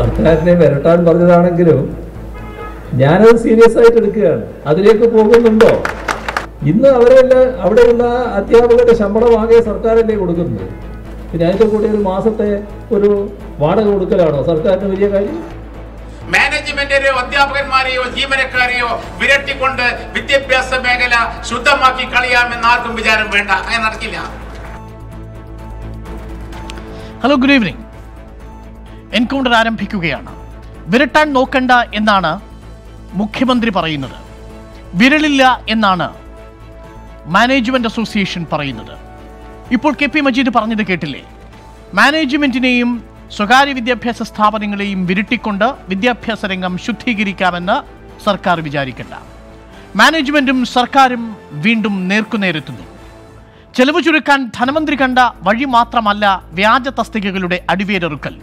സർക്കാരിനെ വരട്ടാൻ പറഞ്ഞതാണെങ്കിലും ഞാനത് സീരിയസ് ആയിട്ട് എടുക്കുകയാണ്. അതിലേക്ക് പോകുന്നുണ്ടോ? ഇന്ന് അവരെല്ലാം അവിടെയുള്ള അധ്യാപകരുടെ ശമ്പളം ആകെ സർക്കാരല്ലേ കൊടുക്കുന്നത്? പിന്നെ അതിന്റെ കൂടെ ഒരു മാസത്തെ ഒരു വാടക കൊടുക്കലാണോ സർക്കാരിന് വലിയ കാര്യം? മാനേജ്മെന്റിനെയോ അധ്യാപകന്മാരെയോ ജീവനക്കാരെയോ വിരട്ടിക്കൊണ്ട് വിദ്യാഭ്യാസ മേഖല ശുദ്ധമാക്കി കളയാമെന്ന് ആർക്കും വിചാരം വേണ്ട. അങ്ങനെ നടക്കില്ല. ഹലോ ഗുഡ് ഈവനിങ് എൻകൗണ്ടർ ആരംഭിക്കുകയാണ്. വിരട്ടാൻ നോക്കണ്ട എന്നാണ് മുഖ്യമന്ത്രി പറയുന്നത്. വിരളില്ല എന്നാണ് മാനേജ്മെന്റ് അസോസിയേഷൻ പറയുന്നത്. ഇപ്പോൾ കെ പി മജീദ് പറഞ്ഞത് കേട്ടില്ലേ? മാനേജ്മെന്റിനെയും സ്വകാര്യ വിദ്യാഭ്യാസ സ്ഥാപനങ്ങളെയും വിരട്ടിക്കൊണ്ട് വിദ്യാഭ്യാസ രംഗം ശുദ്ധീകരിക്കാമെന്ന് സർക്കാർ വിചാരിക്കണ്ട. മാനേജ്മെന്റും സർക്കാരും വീണ്ടും നേർക്കുനേരെത്തുന്നു. ചെലവ് ചുരുക്കാൻ ധനമന്ത്രി കണ്ട വഴി മാത്രമല്ല വ്യാജ തസ്തികകളുടെ അടിവേരറുക്കൽ.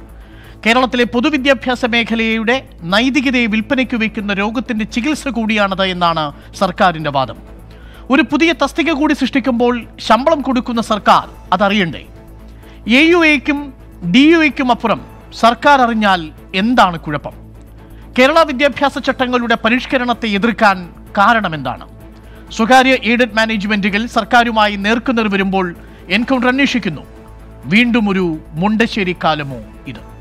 കേരളത്തിലെ പൊതുവിദ്യാഭ്യാസ മേഖലയുടെ നൈതികതയെ വിൽപ്പനയ്ക്ക് വയ്ക്കുന്ന രോഗത്തിന്റെ ചികിത്സ കൂടിയാണത് എന്നാണ് സർക്കാരിന്റെ വാദം. ഒരു പുതിയ തസ്തിക കൂടി സൃഷ്ടിക്കുമ്പോൾ ശമ്പളം കൊടുക്കുന്ന സർക്കാർ അതറിയണ്ടേ? എ യു എക്കും ഡി യു എക്കും അപ്പുറം സർക്കാർ അറിഞ്ഞാൽ എന്താണ് കുഴപ്പം? കേരള വിദ്യാഭ്യാസ ചട്ടങ്ങളുടെ പരിഷ്കരണത്തെ എതിർക്കാൻ കാരണമെന്താണ്? സ്വകാര്യ എയ്ഡഡ് മാനേജ്മെന്റുകൾ സർക്കാരുമായി നേർക്കുനേർ വരുമ്പോൾ എൻകൗണ്ടർ അന്വേഷിക്കുന്നു. വീണ്ടും ഒരു മുണ്ടശ്ശേരി കാലമോ ഇത്?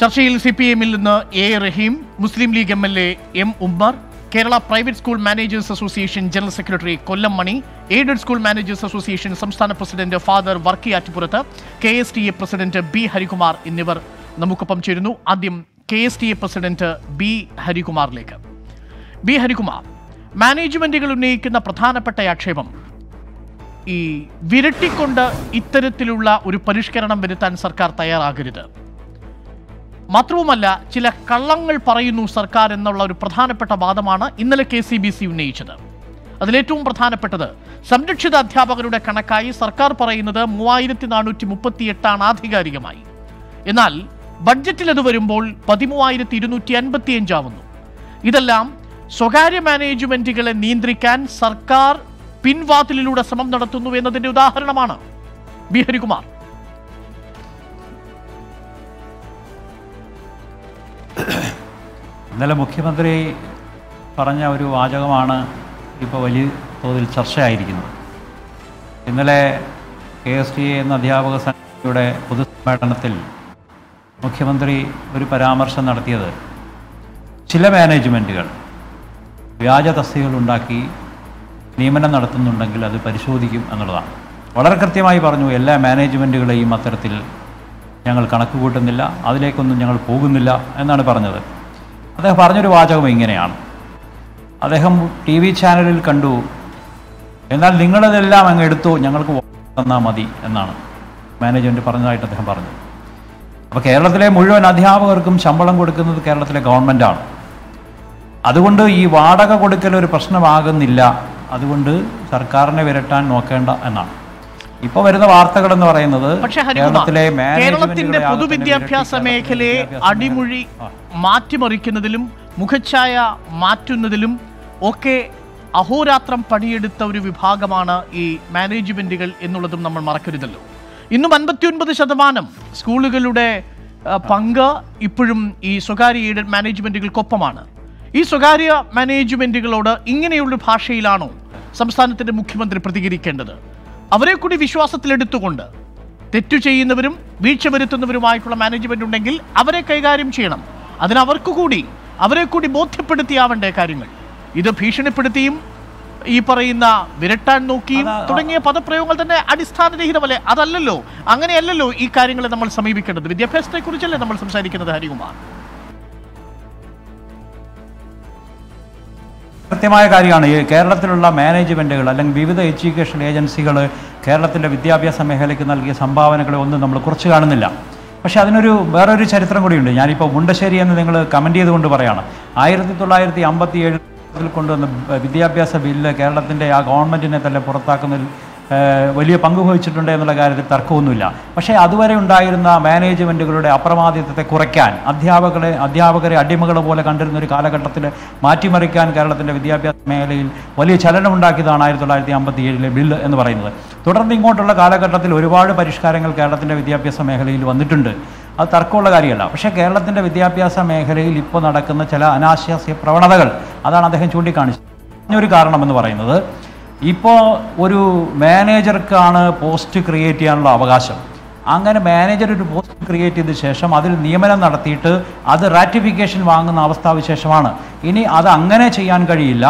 ചർച്ചയിൽ സി പി എമ്മിൽ നിന്ന് A Rahim Muslim League M L A M Ummer Kerala private school managers association general secretary Kollam Mani aided school managers association സംസ്ഥാന president father Varkey Attupurath K S T A president B Harikumar എന്നിവർ നമുക്കൊപ്പം ചേരുന്നു. ആദ്യം K S T A president B ഹരികുമാറിലേക്ക്. B Harikumar മാനേജ്മെന്റുകൾ ഉന്നയിക്കുന്ന പ്രധാനപ്പെട്ട ആക്ഷേപം ഈ വിരട്ടിക്കൊണ്ട് ഇത്തരത്തിലുള്ള ഒരു പരിഷ്കരണം വരുത്താൻ സർക്കാർ തയ്യാറാകരുത്. മാത്രവുമല്ല ചില കള്ളങ്ങൾ പറയുന്നു സർക്കാർ എന്നുള്ള ഒരു പ്രധാനപ്പെട്ട വാദമാണ് ഇന്നലെ കെ സി ബി സി ഉന്നയിച്ചത്. അതിലേറ്റവും പ്രധാനപ്പെട്ടത് സംരക്ഷിത അധ്യാപകരുടെ കണക്കായി സർക്കാർ പറയുന്നത് മൂവായിരത്തി നാനൂറ്റി മുപ്പത്തി എട്ടാണ് ആധികാരികമായി. എന്നാൽ ബഡ്ജറ്റിൽ അത് വരുമ്പോൾ പതിമൂവായിരത്തി ഇരുന്നൂറ്റി അൻപത്തി അഞ്ചാവുന്നു ഇതെല്ലാം സ്വകാര്യ മാനേജ്മെന്റുകളെ നിയന്ത്രിക്കാൻ സർക്കാർ പിൻവാതിലിലൂടെ ശ്രമം നടത്തുന്നു എന്നതിന്റെ ഉദാഹരണമാണ്. ബി. ഹരികുമാർ. ഇന്നലെ മുഖ്യമന്ത്രി പറഞ്ഞ ഒരു വാചകമാണ് ഇപ്പോൾ വലിയ തോതിൽ ചർച്ചയായിരിക്കുന്നത്. ഇന്നലെ കെ എസ് ടി എ എന്ന അധ്യാപക സംഘടനയുടെ പൊതുസമ്മേളനത്തിൽ മുഖ്യമന്ത്രി ഒരു പരാമർശം നടത്തിയത് ചില മാനേജ്മെന്റുകൾ വ്യാജ തസ്തികൾ ഉണ്ടാക്കി നിയമനം നടത്തുന്നുണ്ടെങ്കിൽ അത് പരിശോധിക്കും എന്നുള്ളതാണ്. വളരെ കൃത്യമായി പറഞ്ഞു എല്ലാ മാനേജ്മെന്റുകളെയും അത്തരത്തിൽ ഞങ്ങൾ കണക്ക് കൂട്ടുന്നില്ല അതിലേക്കൊന്നും ഞങ്ങൾ പോകുന്നില്ല എന്നാണ് പറഞ്ഞത്. അദ്ദേഹം പറഞ്ഞൊരു വാചകം ഇങ്ങനെയാണ്. അദ്ദേഹം ടി വി ചാനലിൽ കണ്ടു എന്നാൽ നിങ്ങളതെല്ലാം അങ്ങ് എടുത്തു ഞങ്ങൾക്ക് തന്നാൽ മതി എന്നാണ് മാനേജ്മെന്റ് പറഞ്ഞതായിട്ട് അദ്ദേഹം പറഞ്ഞു. അപ്പോൾ കേരളത്തിലെ മുഴുവൻ അധ്യാപകർക്കും ശമ്പളം കൊടുക്കുന്നത് കേരളത്തിലെ ഗവൺമെന്റാണ് അതുകൊണ്ട് ഈ വാടക കൊടുക്കൽ ഒരു പ്രശ്നമാകുന്നില്ല. അതുകൊണ്ട് സർക്കാരിനെ വിരട്ടാൻ നോക്കേണ്ട എന്നാണ്. ഇപ്പോൾ വരുന്ന വാർത്തകൾ എന്ന് പറയുന്നത് കേരളത്തിലെ കേരളത്തിന്റെ പൊതുവിദ്യാഭ്യാസ മേഖലയെ അടിമൊഴി മാറ്റിമറിക്കുന്നതിലും മുഖച്ഛായ മാറ്റുന്നതിലും ഒക്കെ അഹോരാത്രം പണിയെടുത്ത ഒരു വിഭാഗമാണ് ഈ മാനേജ്മെന്റുകൾ എന്നുള്ളതും നമ്മൾ മറക്കരുതല്ലോ. ഇന്നും അൻപത്തിയൊൻപത് ശതമാനം സ്കൂളുകളുടെ പങ്ക് ഇപ്പോഴും ഈ സ്വകാര്യ എയ്ഡഡ് മാനേജ്മെന്റുകൾക്കൊപ്പമാണ്. ഈ സ്വകാര്യ മാനേജ്മെന്റുകളോട് ഇങ്ങനെയുള്ള ഭാഷയിലാണോ സംസ്ഥാനത്തിന്റെ മുഖ്യമന്ത്രി പ്രതികരിക്കേണ്ടത്? അവരെ കൂടി വിശ്വാസത്തിലെടുത്തുകൊണ്ട് തെറ്റു ചെയ്യുന്നവരും വീഴ്ച വരുത്തുന്നവരുമായിട്ടുള്ള മാനേജ്മെന്റ് ഉണ്ടെങ്കിൽ അവരെ കൈകാര്യം ചെയ്യണം. അതിനവർക്ക് കൂടി അവരെ കൂടി ബോധ്യപ്പെടുത്തിയാവേണ്ട കാര്യങ്ങൾ. ഇത് ഭീഷണിപ്പെടുത്തിയും ഈ പറയുന്ന വിരട്ടാൻ നോക്കിയും തുടങ്ങിയ പദപ്രയോഗങ്ങൾ തന്നെ അടിസ്ഥാനരഹിതമല്ലേ അതല്ലല്ലോ. അങ്ങനെയല്ലല്ലോ ഈ കാര്യങ്ങളെ നമ്മൾ സമീപിക്കേണ്ടത്. വിദ്യാഭ്യാസത്തെക്കുറിച്ചല്ലേ നമ്മൾ സംസാരിക്കുന്നത് ഹരികുമാർ? കൃത്യമായ കാര്യമാണ്. ഈ കേരളത്തിലുള്ള മാനേജ്മെന്റുകൾ അല്ലെങ്കിൽ വിവിധ എഡ്യൂക്കേഷൻ ഏജൻസികൾ കേരളത്തിന്റെ വിദ്യാഭ്യാസ മേഖലയ്ക്ക് നൽകിയ സംഭാവനകളെ ഒന്നും നമ്മൾ കുറച്ച് കാണുന്നില്ല. പക്ഷേ അതിനൊരു വേറൊരു ചരിത്രം കൂടിയുണ്ട്. ഞാനിപ്പോൾ മുണ്ടശ്ശേരി എന്ന് നിങ്ങൾ കമന്റ് ചെയ്തുകൊണ്ട് പറയാണ്. ആയിരത്തി തൊള്ളായിരത്തി അമ്പത്തി ഏഴിൽ കൊണ്ടുവന്ന വിദ്യാഭ്യാസ ബില്ല് കേരളത്തിന്റെ ആ ഗവൺമെന്റിനെ തന്നെ പുറത്താക്കുന്നതിൽ വലിയ പങ്ക് വഹിച്ചിട്ടുണ്ട് എന്നുള്ള കാര്യത്തിൽ തർക്കമൊന്നുമില്ല. പക്ഷേ അതുവരെ ഉണ്ടായിരുന്ന മാനേജ്മെന്റുകളുടെ അപ്രമാദിത്വത്തെ കുറയ്ക്കാൻ അധ്യാപകരെ അധ്യാപകരെ അടിമകൾ പോലെ കണ്ടിരുന്ന ഒരു കാലഘട്ടത്തിൽ മാറ്റിമറിക്കാൻ കേരളത്തിന്റെ വിദ്യാഭ്യാസ മേഖലയിൽ വലിയ ചലനമുണ്ടാക്കിയതാണ് ആയിരത്തി തൊള്ളായിരത്തി അമ്പത്തി ഏഴിലെ ബില്ല് എന്ന് പറയുന്നത്. തുടർന്ന് ഇങ്ങോട്ടുള്ള കാലഘട്ടത്തിൽ ഒരുപാട് പരിഷ്കാരങ്ങൾ കേരളത്തിന്റെ വിദ്യാഭ്യാസ മേഖലയിൽ വന്നിട്ടുണ്ട്. അത് തർക്കമുള്ള കാര്യമല്ല. പക്ഷേ കേരളത്തിന്റെ വിദ്യാഭ്യാസ മേഖലയിൽ ഇപ്പോൾ നടക്കുന്ന ചില അനാശാസ്യ പ്രവണതകൾ അതാണ് അദ്ദേഹം ചൂണ്ടിക്കാണിച്ചത്. ഒരു കാരണമെന്ന് പറയുന്നത് ഇപ്പോൾ ഒരു മാനേജർക്കാണ് പോസ്റ്റ് ക്രിയേറ്റ് ചെയ്യാനുള്ള അവകാശം. അങ്ങനെ മാനേജർ ഒരു പോസ്റ്റ് ക്രിയേറ്റ് ചെയ്ത ശേഷം അതിൽ നിയമനം നടത്തിയിട്ട് അത് റാറ്റിഫിക്കേഷൻ വാങ്ങുന്ന അവസ്ഥാവിശേഷമാണ്. ഇനി അത് അങ്ങനെ ചെയ്യാൻ കഴിയില്ല.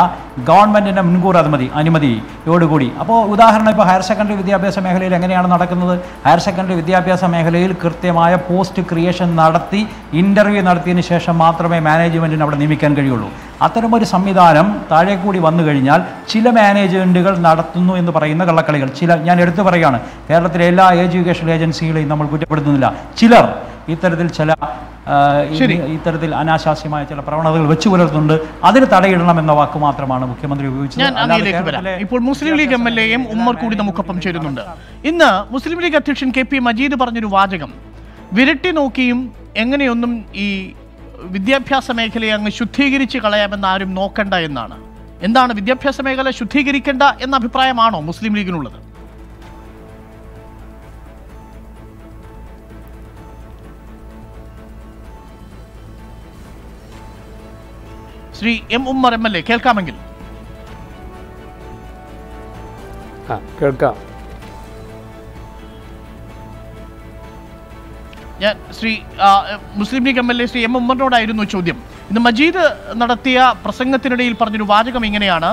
ഗവൺമെന്റിന്റെ മുൻകൂർ അനുമതി അനുമതിയോടുകൂടി അപ്പോൾ ഉദാഹരണം ഇപ്പോൾ ഹയർ സെക്കൻഡറി വിദ്യാഭ്യാസ മേഖലയിൽ എങ്ങനെയാണ് നടക്കുന്നത്? ഹയർ സെക്കൻഡറി വിദ്യാഭ്യാസ മേഖലയിൽ കൃത്യമായ പോസ്റ്റ് ക്രിയേഷൻ നടത്തി ഇന്റർവ്യൂ നടത്തിയതിന് ശേഷം മാത്രമേ മാനേജ്മെന്റിന് അവിടെ നിയമിക്കാൻ കഴിയുള്ളൂ. അത്തരമൊരു സംവിധാനം താഴെ കൂടി വന്നു കഴിഞ്ഞാൽ ചില മാനേജ്മെന്റുകൾ നടത്തുന്നു എന്ന് പറയുന്ന കള്ളക്കളികൾ. ചില ഞാൻ എടുത്തു പറയുകയാണ് കേരളത്തിലെ എല്ലാ എഡ്യൂക്കേഷൻ ഏജൻസികളെയും നമ്മൾ കുറ്റപ്പെടുത്തുന്നില്ല. ചിലർ ഇത്തരത്തിൽ ചില. ഇത്തരത്തിൽ അനാശാസ്യമായ ചില പ്രവണതകൾ വെച്ചു പുലർത്തുന്നുണ്ട്. അതിന് തടയിടണം എന്ന വാക്ക് മാത്രമാണ് മുഖ്യമന്ത്രി ഉപയോഗിച്ചത്. ഇപ്പോൾ മുസ്ലിം ലീഗ് എം എൽ എയും ഉമ്മർ കൂടി നമുക്കൊപ്പം ചേരുന്നുണ്ട്. ഇന്ന് മുസ്ലിം ലീഗ് അധ്യക്ഷൻ കെ പി മജീദ് പറഞ്ഞൊരു വാചകം. വിരട്ടി നോക്കിയും എങ്ങനെയൊന്നും ഈ വിദ്യാഭ്യാസ മേഖലയെ അങ്ങ് ശുദ്ധീകരിച്ച് കളയാമെന്ന് ആരും നോക്കണ്ട എന്നാണ്. എന്താണ് വിദ്യാഭ്യാസ മേഖല ശുദ്ധീകരിക്കേണ്ട എന്ന അഭിപ്രായമാണോ Muslim ലീഗിനുള്ളത്? Shri M Ummer M L A കേൾക്കാമെങ്കിൽ. കേൾക്കാം. ഞാൻ Shri Muslim League M L A Shri M ഉമ്മറിനോടായിരുന്നു ചോദ്യം. ഇന്ന് മജീദ് നടത്തിയ പ്രസംഗത്തിനിടയിൽ പറഞ്ഞൊരു വാചകം ഇങ്ങനെയാണ്.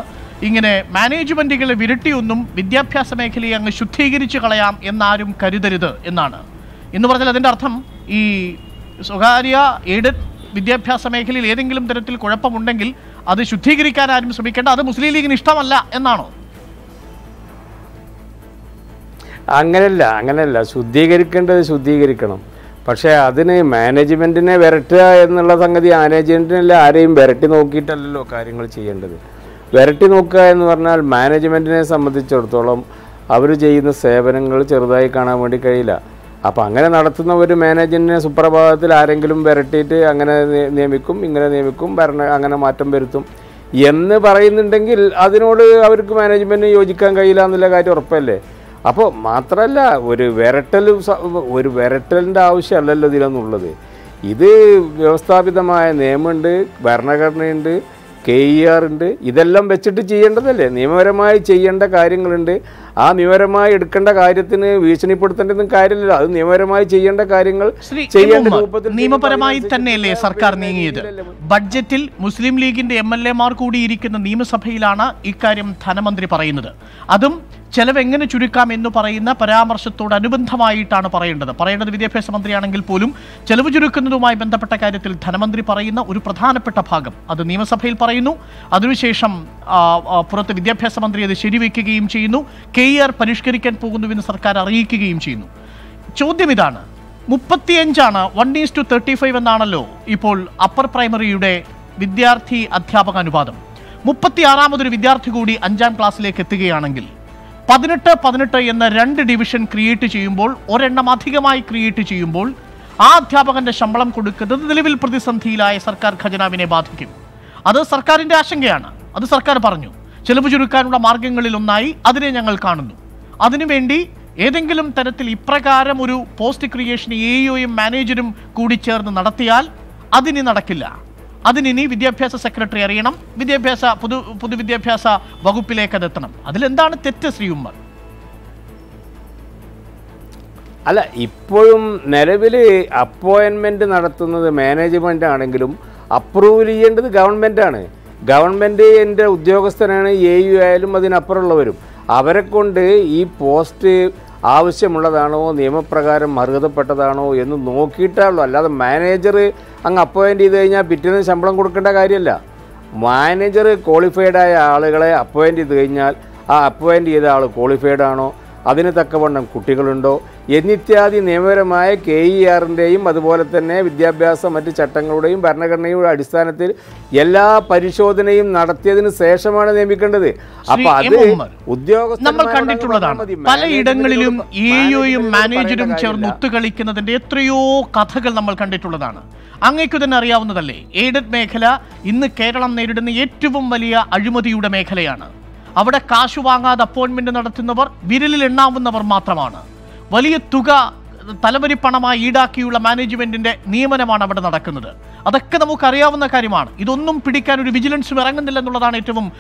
ഇങ്ങനെ മാനേജ്മെന്റുകളെ വിരട്ടിയൊന്നും വിദ്യാഭ്യാസ മേഖലയെ അങ്ങ് ശുദ്ധീകരിച്ച് കളയാം എന്നാരും കരുതരുത് എന്നാണ്. എന്ന് പറഞ്ഞാൽ അതിന്റെ അർത്ഥം ഈ സ്വകാര്യ എയ്ഡഡ് വിദ്യാഭ്യാസ മേഖലയിൽ ഏതെങ്കിലും തരത്തിൽ കുഴപ്പമുണ്ടെങ്കിൽ അത് ശുദ്ധീകരിക്കാൻ ആരും ശ്രമിക്കേണ്ട. അത് മുസ്ലിം ലീഗിന് ഇഷ്ടമല്ല എന്നാണോ? അങ്ങനല്ല അങ്ങനല്ല. ശുദ്ധീകരിക്കേണ്ടത് ശുദ്ധീകരിക്കണം. പക്ഷേ അതിന് മാനേജ്മെന്റിനെ വിരട്ടുക എന്നുള്ള സംഗതി മാനേജ്മെന്റിനല്ല ആരെയും വിരട്ടി നോക്കിയിട്ടല്ലല്ലോ കാര്യങ്ങൾ ചെയ്യേണ്ടത്. വിരട്ടി നോക്കുക എന്ന് പറഞ്ഞാൽ മാനേജ്മെന്റിനെ സംബന്ധിച്ചിടത്തോളം അവർ ചെയ്യുന്ന സേവനങ്ങൾ ചെറുതായി കാണാൻ വേണ്ടി കഴിയില്ല. അപ്പോൾ അങ്ങനെ നടത്തുന്ന ഒരു മാനേജറിനെ സുപ്രഭാതത്തിൽ ആരെങ്കിലും വിരട്ടിയിട്ട് അങ്ങനെ നിയമിക്കും ഇങ്ങനെ നിയമിക്കും ഭരണ അങ്ങനെ മാറ്റം വരുത്തും എന്ന് പറയുന്നുണ്ടെങ്കിൽ അതിനോട് അവർക്ക് മാനേജ്മെന്റിന് യോജിക്കാൻ കഴിയില്ല എന്നുള്ള കാര്യം ഉറപ്പല്ലേ? അപ്പോൾ മാത്രമല്ല ഒരു വിരട്ടൽ ഒരു വിരട്ടലിന്റെ ആവശ്യമല്ലല്ലോ ഇതിലെന്നുള്ളത്. ഇത് വ്യവസ്ഥാപിതമായ നിയമമുണ്ട് ഭരണഘടനയുണ്ട് കെ ഇ ആർ ഉണ്ട് ഇതെല്ലാം വെച്ചിട്ട് ചെയ്യേണ്ടതല്ലേ? നിയമപരമായി ചെയ്യേണ്ട കാര്യങ്ങളുണ്ട്. ആ നിയമപരമായി എടുക്കേണ്ട കാര്യത്തിന് ഭീഷണിപ്പെടുത്തേണ്ടതും കാര്യമില്ല അത് നിയമപരമായി ചെയ്യേണ്ട കാര്യങ്ങൾ ശ്രീ ചെയ്യേണ്ട രൂപത്തിൽ നിയമപരമായി തന്നെയല്ലേ സർക്കാർ നീങ്ങിയത്? ബഡ്ജറ്റിൽ മുസ്ലിം ലീഗിന്റെ എം എൽ എമാർ കൂടിയിരിക്കുന്ന നിയമസഭയിലാണ് ഇക്കാര്യം ധനമന്ത്രി പറയുന്നത്. അതും ചെലവ് എങ്ങനെ ചുരുക്കാം എന്ന് പറയുന്ന പരാമർശത്തോടനുബന്ധമായിട്ടാണ് പറയേണ്ടത്. പറയേണ്ടത് വിദ്യാഭ്യാസ മന്ത്രിയാണെങ്കിൽ പോലും ചെലവ് ചുരുക്കുന്നതുമായി ബന്ധപ്പെട്ട കാര്യത്തിൽ ധനമന്ത്രി പറയുന്ന ഒരു പ്രധാനപ്പെട്ട ഭാഗം അത് നിയമസഭയിൽ പറയുന്നു. അതിനുശേഷം പുറത്ത് വിദ്യാഭ്യാസ മന്ത്രി അത് ശരിവെക്കുകയും ചെയ്യുന്നു. കെ ആർ പരിഷ്കരിക്കാൻ പോകുന്നുവെന്ന് സർക്കാർ അറിയിക്കുകയും ചെയ്യുന്നു. ചോദ്യം ഇതാണ്. മുപ്പത്തിയഞ്ചാണ് one is to thirty five എന്നാണല്ലോ ഇപ്പോൾ അപ്പർ പ്രൈമറിയുടെ വിദ്യാർത്ഥി അധ്യാപക അനുപാതം. മുപ്പത്തിയാറാമതൊരു വിദ്യാർത്ഥി കൂടി അഞ്ചാം ക്ലാസ്സിലേക്ക് എത്തുകയാണെങ്കിൽ പതിനെട്ട് പതിനെട്ട് എന്ന രണ്ട് ഡിവിഷൻ ക്രിയേറ്റ് ചെയ്യുമ്പോൾ ഒരെണ്ണം അധികമായി ക്രിയേറ്റ് ചെയ്യുമ്പോൾ ആ അധ്യാപകന്റെ ശമ്പളം കൊടുക്കുന്നത് നിലവിൽ പ്രതിസന്ധിയിലായ സർക്കാർ ഖജനാവിനെ ബാധിക്കും. അത് സർക്കാരിന്റെ ആശങ്കയാണ്. അത് സർക്കാർ പറഞ്ഞു. ചെലവ് ചുരുക്കാനുള്ള മാർഗങ്ങളിൽ ഒന്നായി അതിനെ ഞങ്ങൾ കാണുന്നു. അതിനുവേണ്ടി ഏതെങ്കിലും തരത്തിൽ ഇപ്രകാരം ഒരു പോസ്റ്റ് ക്രിയേഷൻ എയും മാനേജരും കൂടി ചേർന്ന് നടത്തിയാൽ അതിനി നടക്കില്ല. അതിനി വിദ്യാഭ്യാസ സെക്രട്ടറി അറിയണം. വിദ്യാഭ്യാസ പൊതു പൊതുവിദ്യാഭ്യാസ വകുപ്പിലേക്ക് അത് എത്തണം. അതിലെന്താണ് തെറ്റ് ശ്രീ ഉമ്മർ? അല്ല ഇപ്പോഴും നിലവിൽ അപ്പോയിൻമെന്റ് നടത്തുന്നത് മാനേജ്മെന്റ് ആണെങ്കിലും അപ്രൂവ് ചെയ്യേണ്ടത് ഗവൺമെന്റാണ് ഗവൺമെന്റിന്റെ ഉദ്യോഗസ്ഥനാണ് എ യു ആയാലും അതിനപ്പുറമുള്ളവരും. അവരെ കൊണ്ട് ഈ പോസ്റ്റ് ആവശ്യമുള്ളതാണോ നിയമപ്രകാരം അർഹതപ്പെട്ടതാണോ എന്ന് നോക്കിയിട്ടാണല്ലോ. അല്ലാതെ മാനേജർ അങ്ങ് അപ്പോയിന്റ് ചെയ്ത് കഴിഞ്ഞാൽ പിറ്റേന്ന് ശമ്പളം കൊടുക്കേണ്ട കാര്യമല്ല. മാനേജർ ക്വാളിഫൈഡായ ആളുകളെ അപ്പോയിന്റ് ചെയ്ത് കഴിഞ്ഞാൽ ആ അപ്പോയിന്റ് ചെയ്ത ആൾ ക്വാളിഫൈഡ് ആണോ അതിന് തക്കവണ്ണം കുട്ടികളുണ്ടോ? എന്നിത്യാദി നിയമപരമായ കെ ഇ ആറിന്റെയും അതുപോലെ തന്നെ വിദ്യാഭ്യാസ മറ്റ് ചട്ടങ്ങളുടെയും ഭരണഘടനയുടെ അടിസ്ഥാനത്തിൽ എല്ലാ പരിശോധനയും നടത്തിയതിന് ശേഷമാണ് നിയമിക്കേണ്ടത്. അപ്പൊ അത് ഉദ്യോഗസ്ഥ നമ്മൾ കണ്ടിട്ടുള്ളതാണ്. പലയിടങ്ങളിലും എയും മാനേജരും ചേർന്ന്. ഒത്തുകളിക്കുന്നതിന്റെ എത്രയോ കഥകൾ നമ്മൾ കണ്ടിട്ടുള്ളതാണ്. അങ്ങേക്കു തന്നെ അറിയാവുന്നതല്ലേ എയ്ഡഡ് മേഖല ഇന്ന് കേരളം നേരിടുന്ന ഏറ്റവും വലിയ അഴിമതിയുടെ മേഖലയാണ്. അവിടെ കാശ് വാങ്ങാതെ അപ്പോയിന്റ്മെന്റ് നടത്തുന്നവർ വിരലിൽ എണ്ണാവുന്നവർ മാത്രമാണ്. വലിയ തുക തലവരി പണമായി ഈടാക്കിയുള്ള മാനേജ്മെന്റിന്റെ നിയമനമാണ് അവിടെ നടക്കുന്നത്. അതൊക്കെ നമുക്കറിയാവുന്ന കാര്യമാണ്. ഇതൊന്നും പിടിക്കാൻ ഒരു വിജിലൻസും ഇറങ്ങുന്നില്ല എന്നുള്ളതാണ് ഏറ്റവും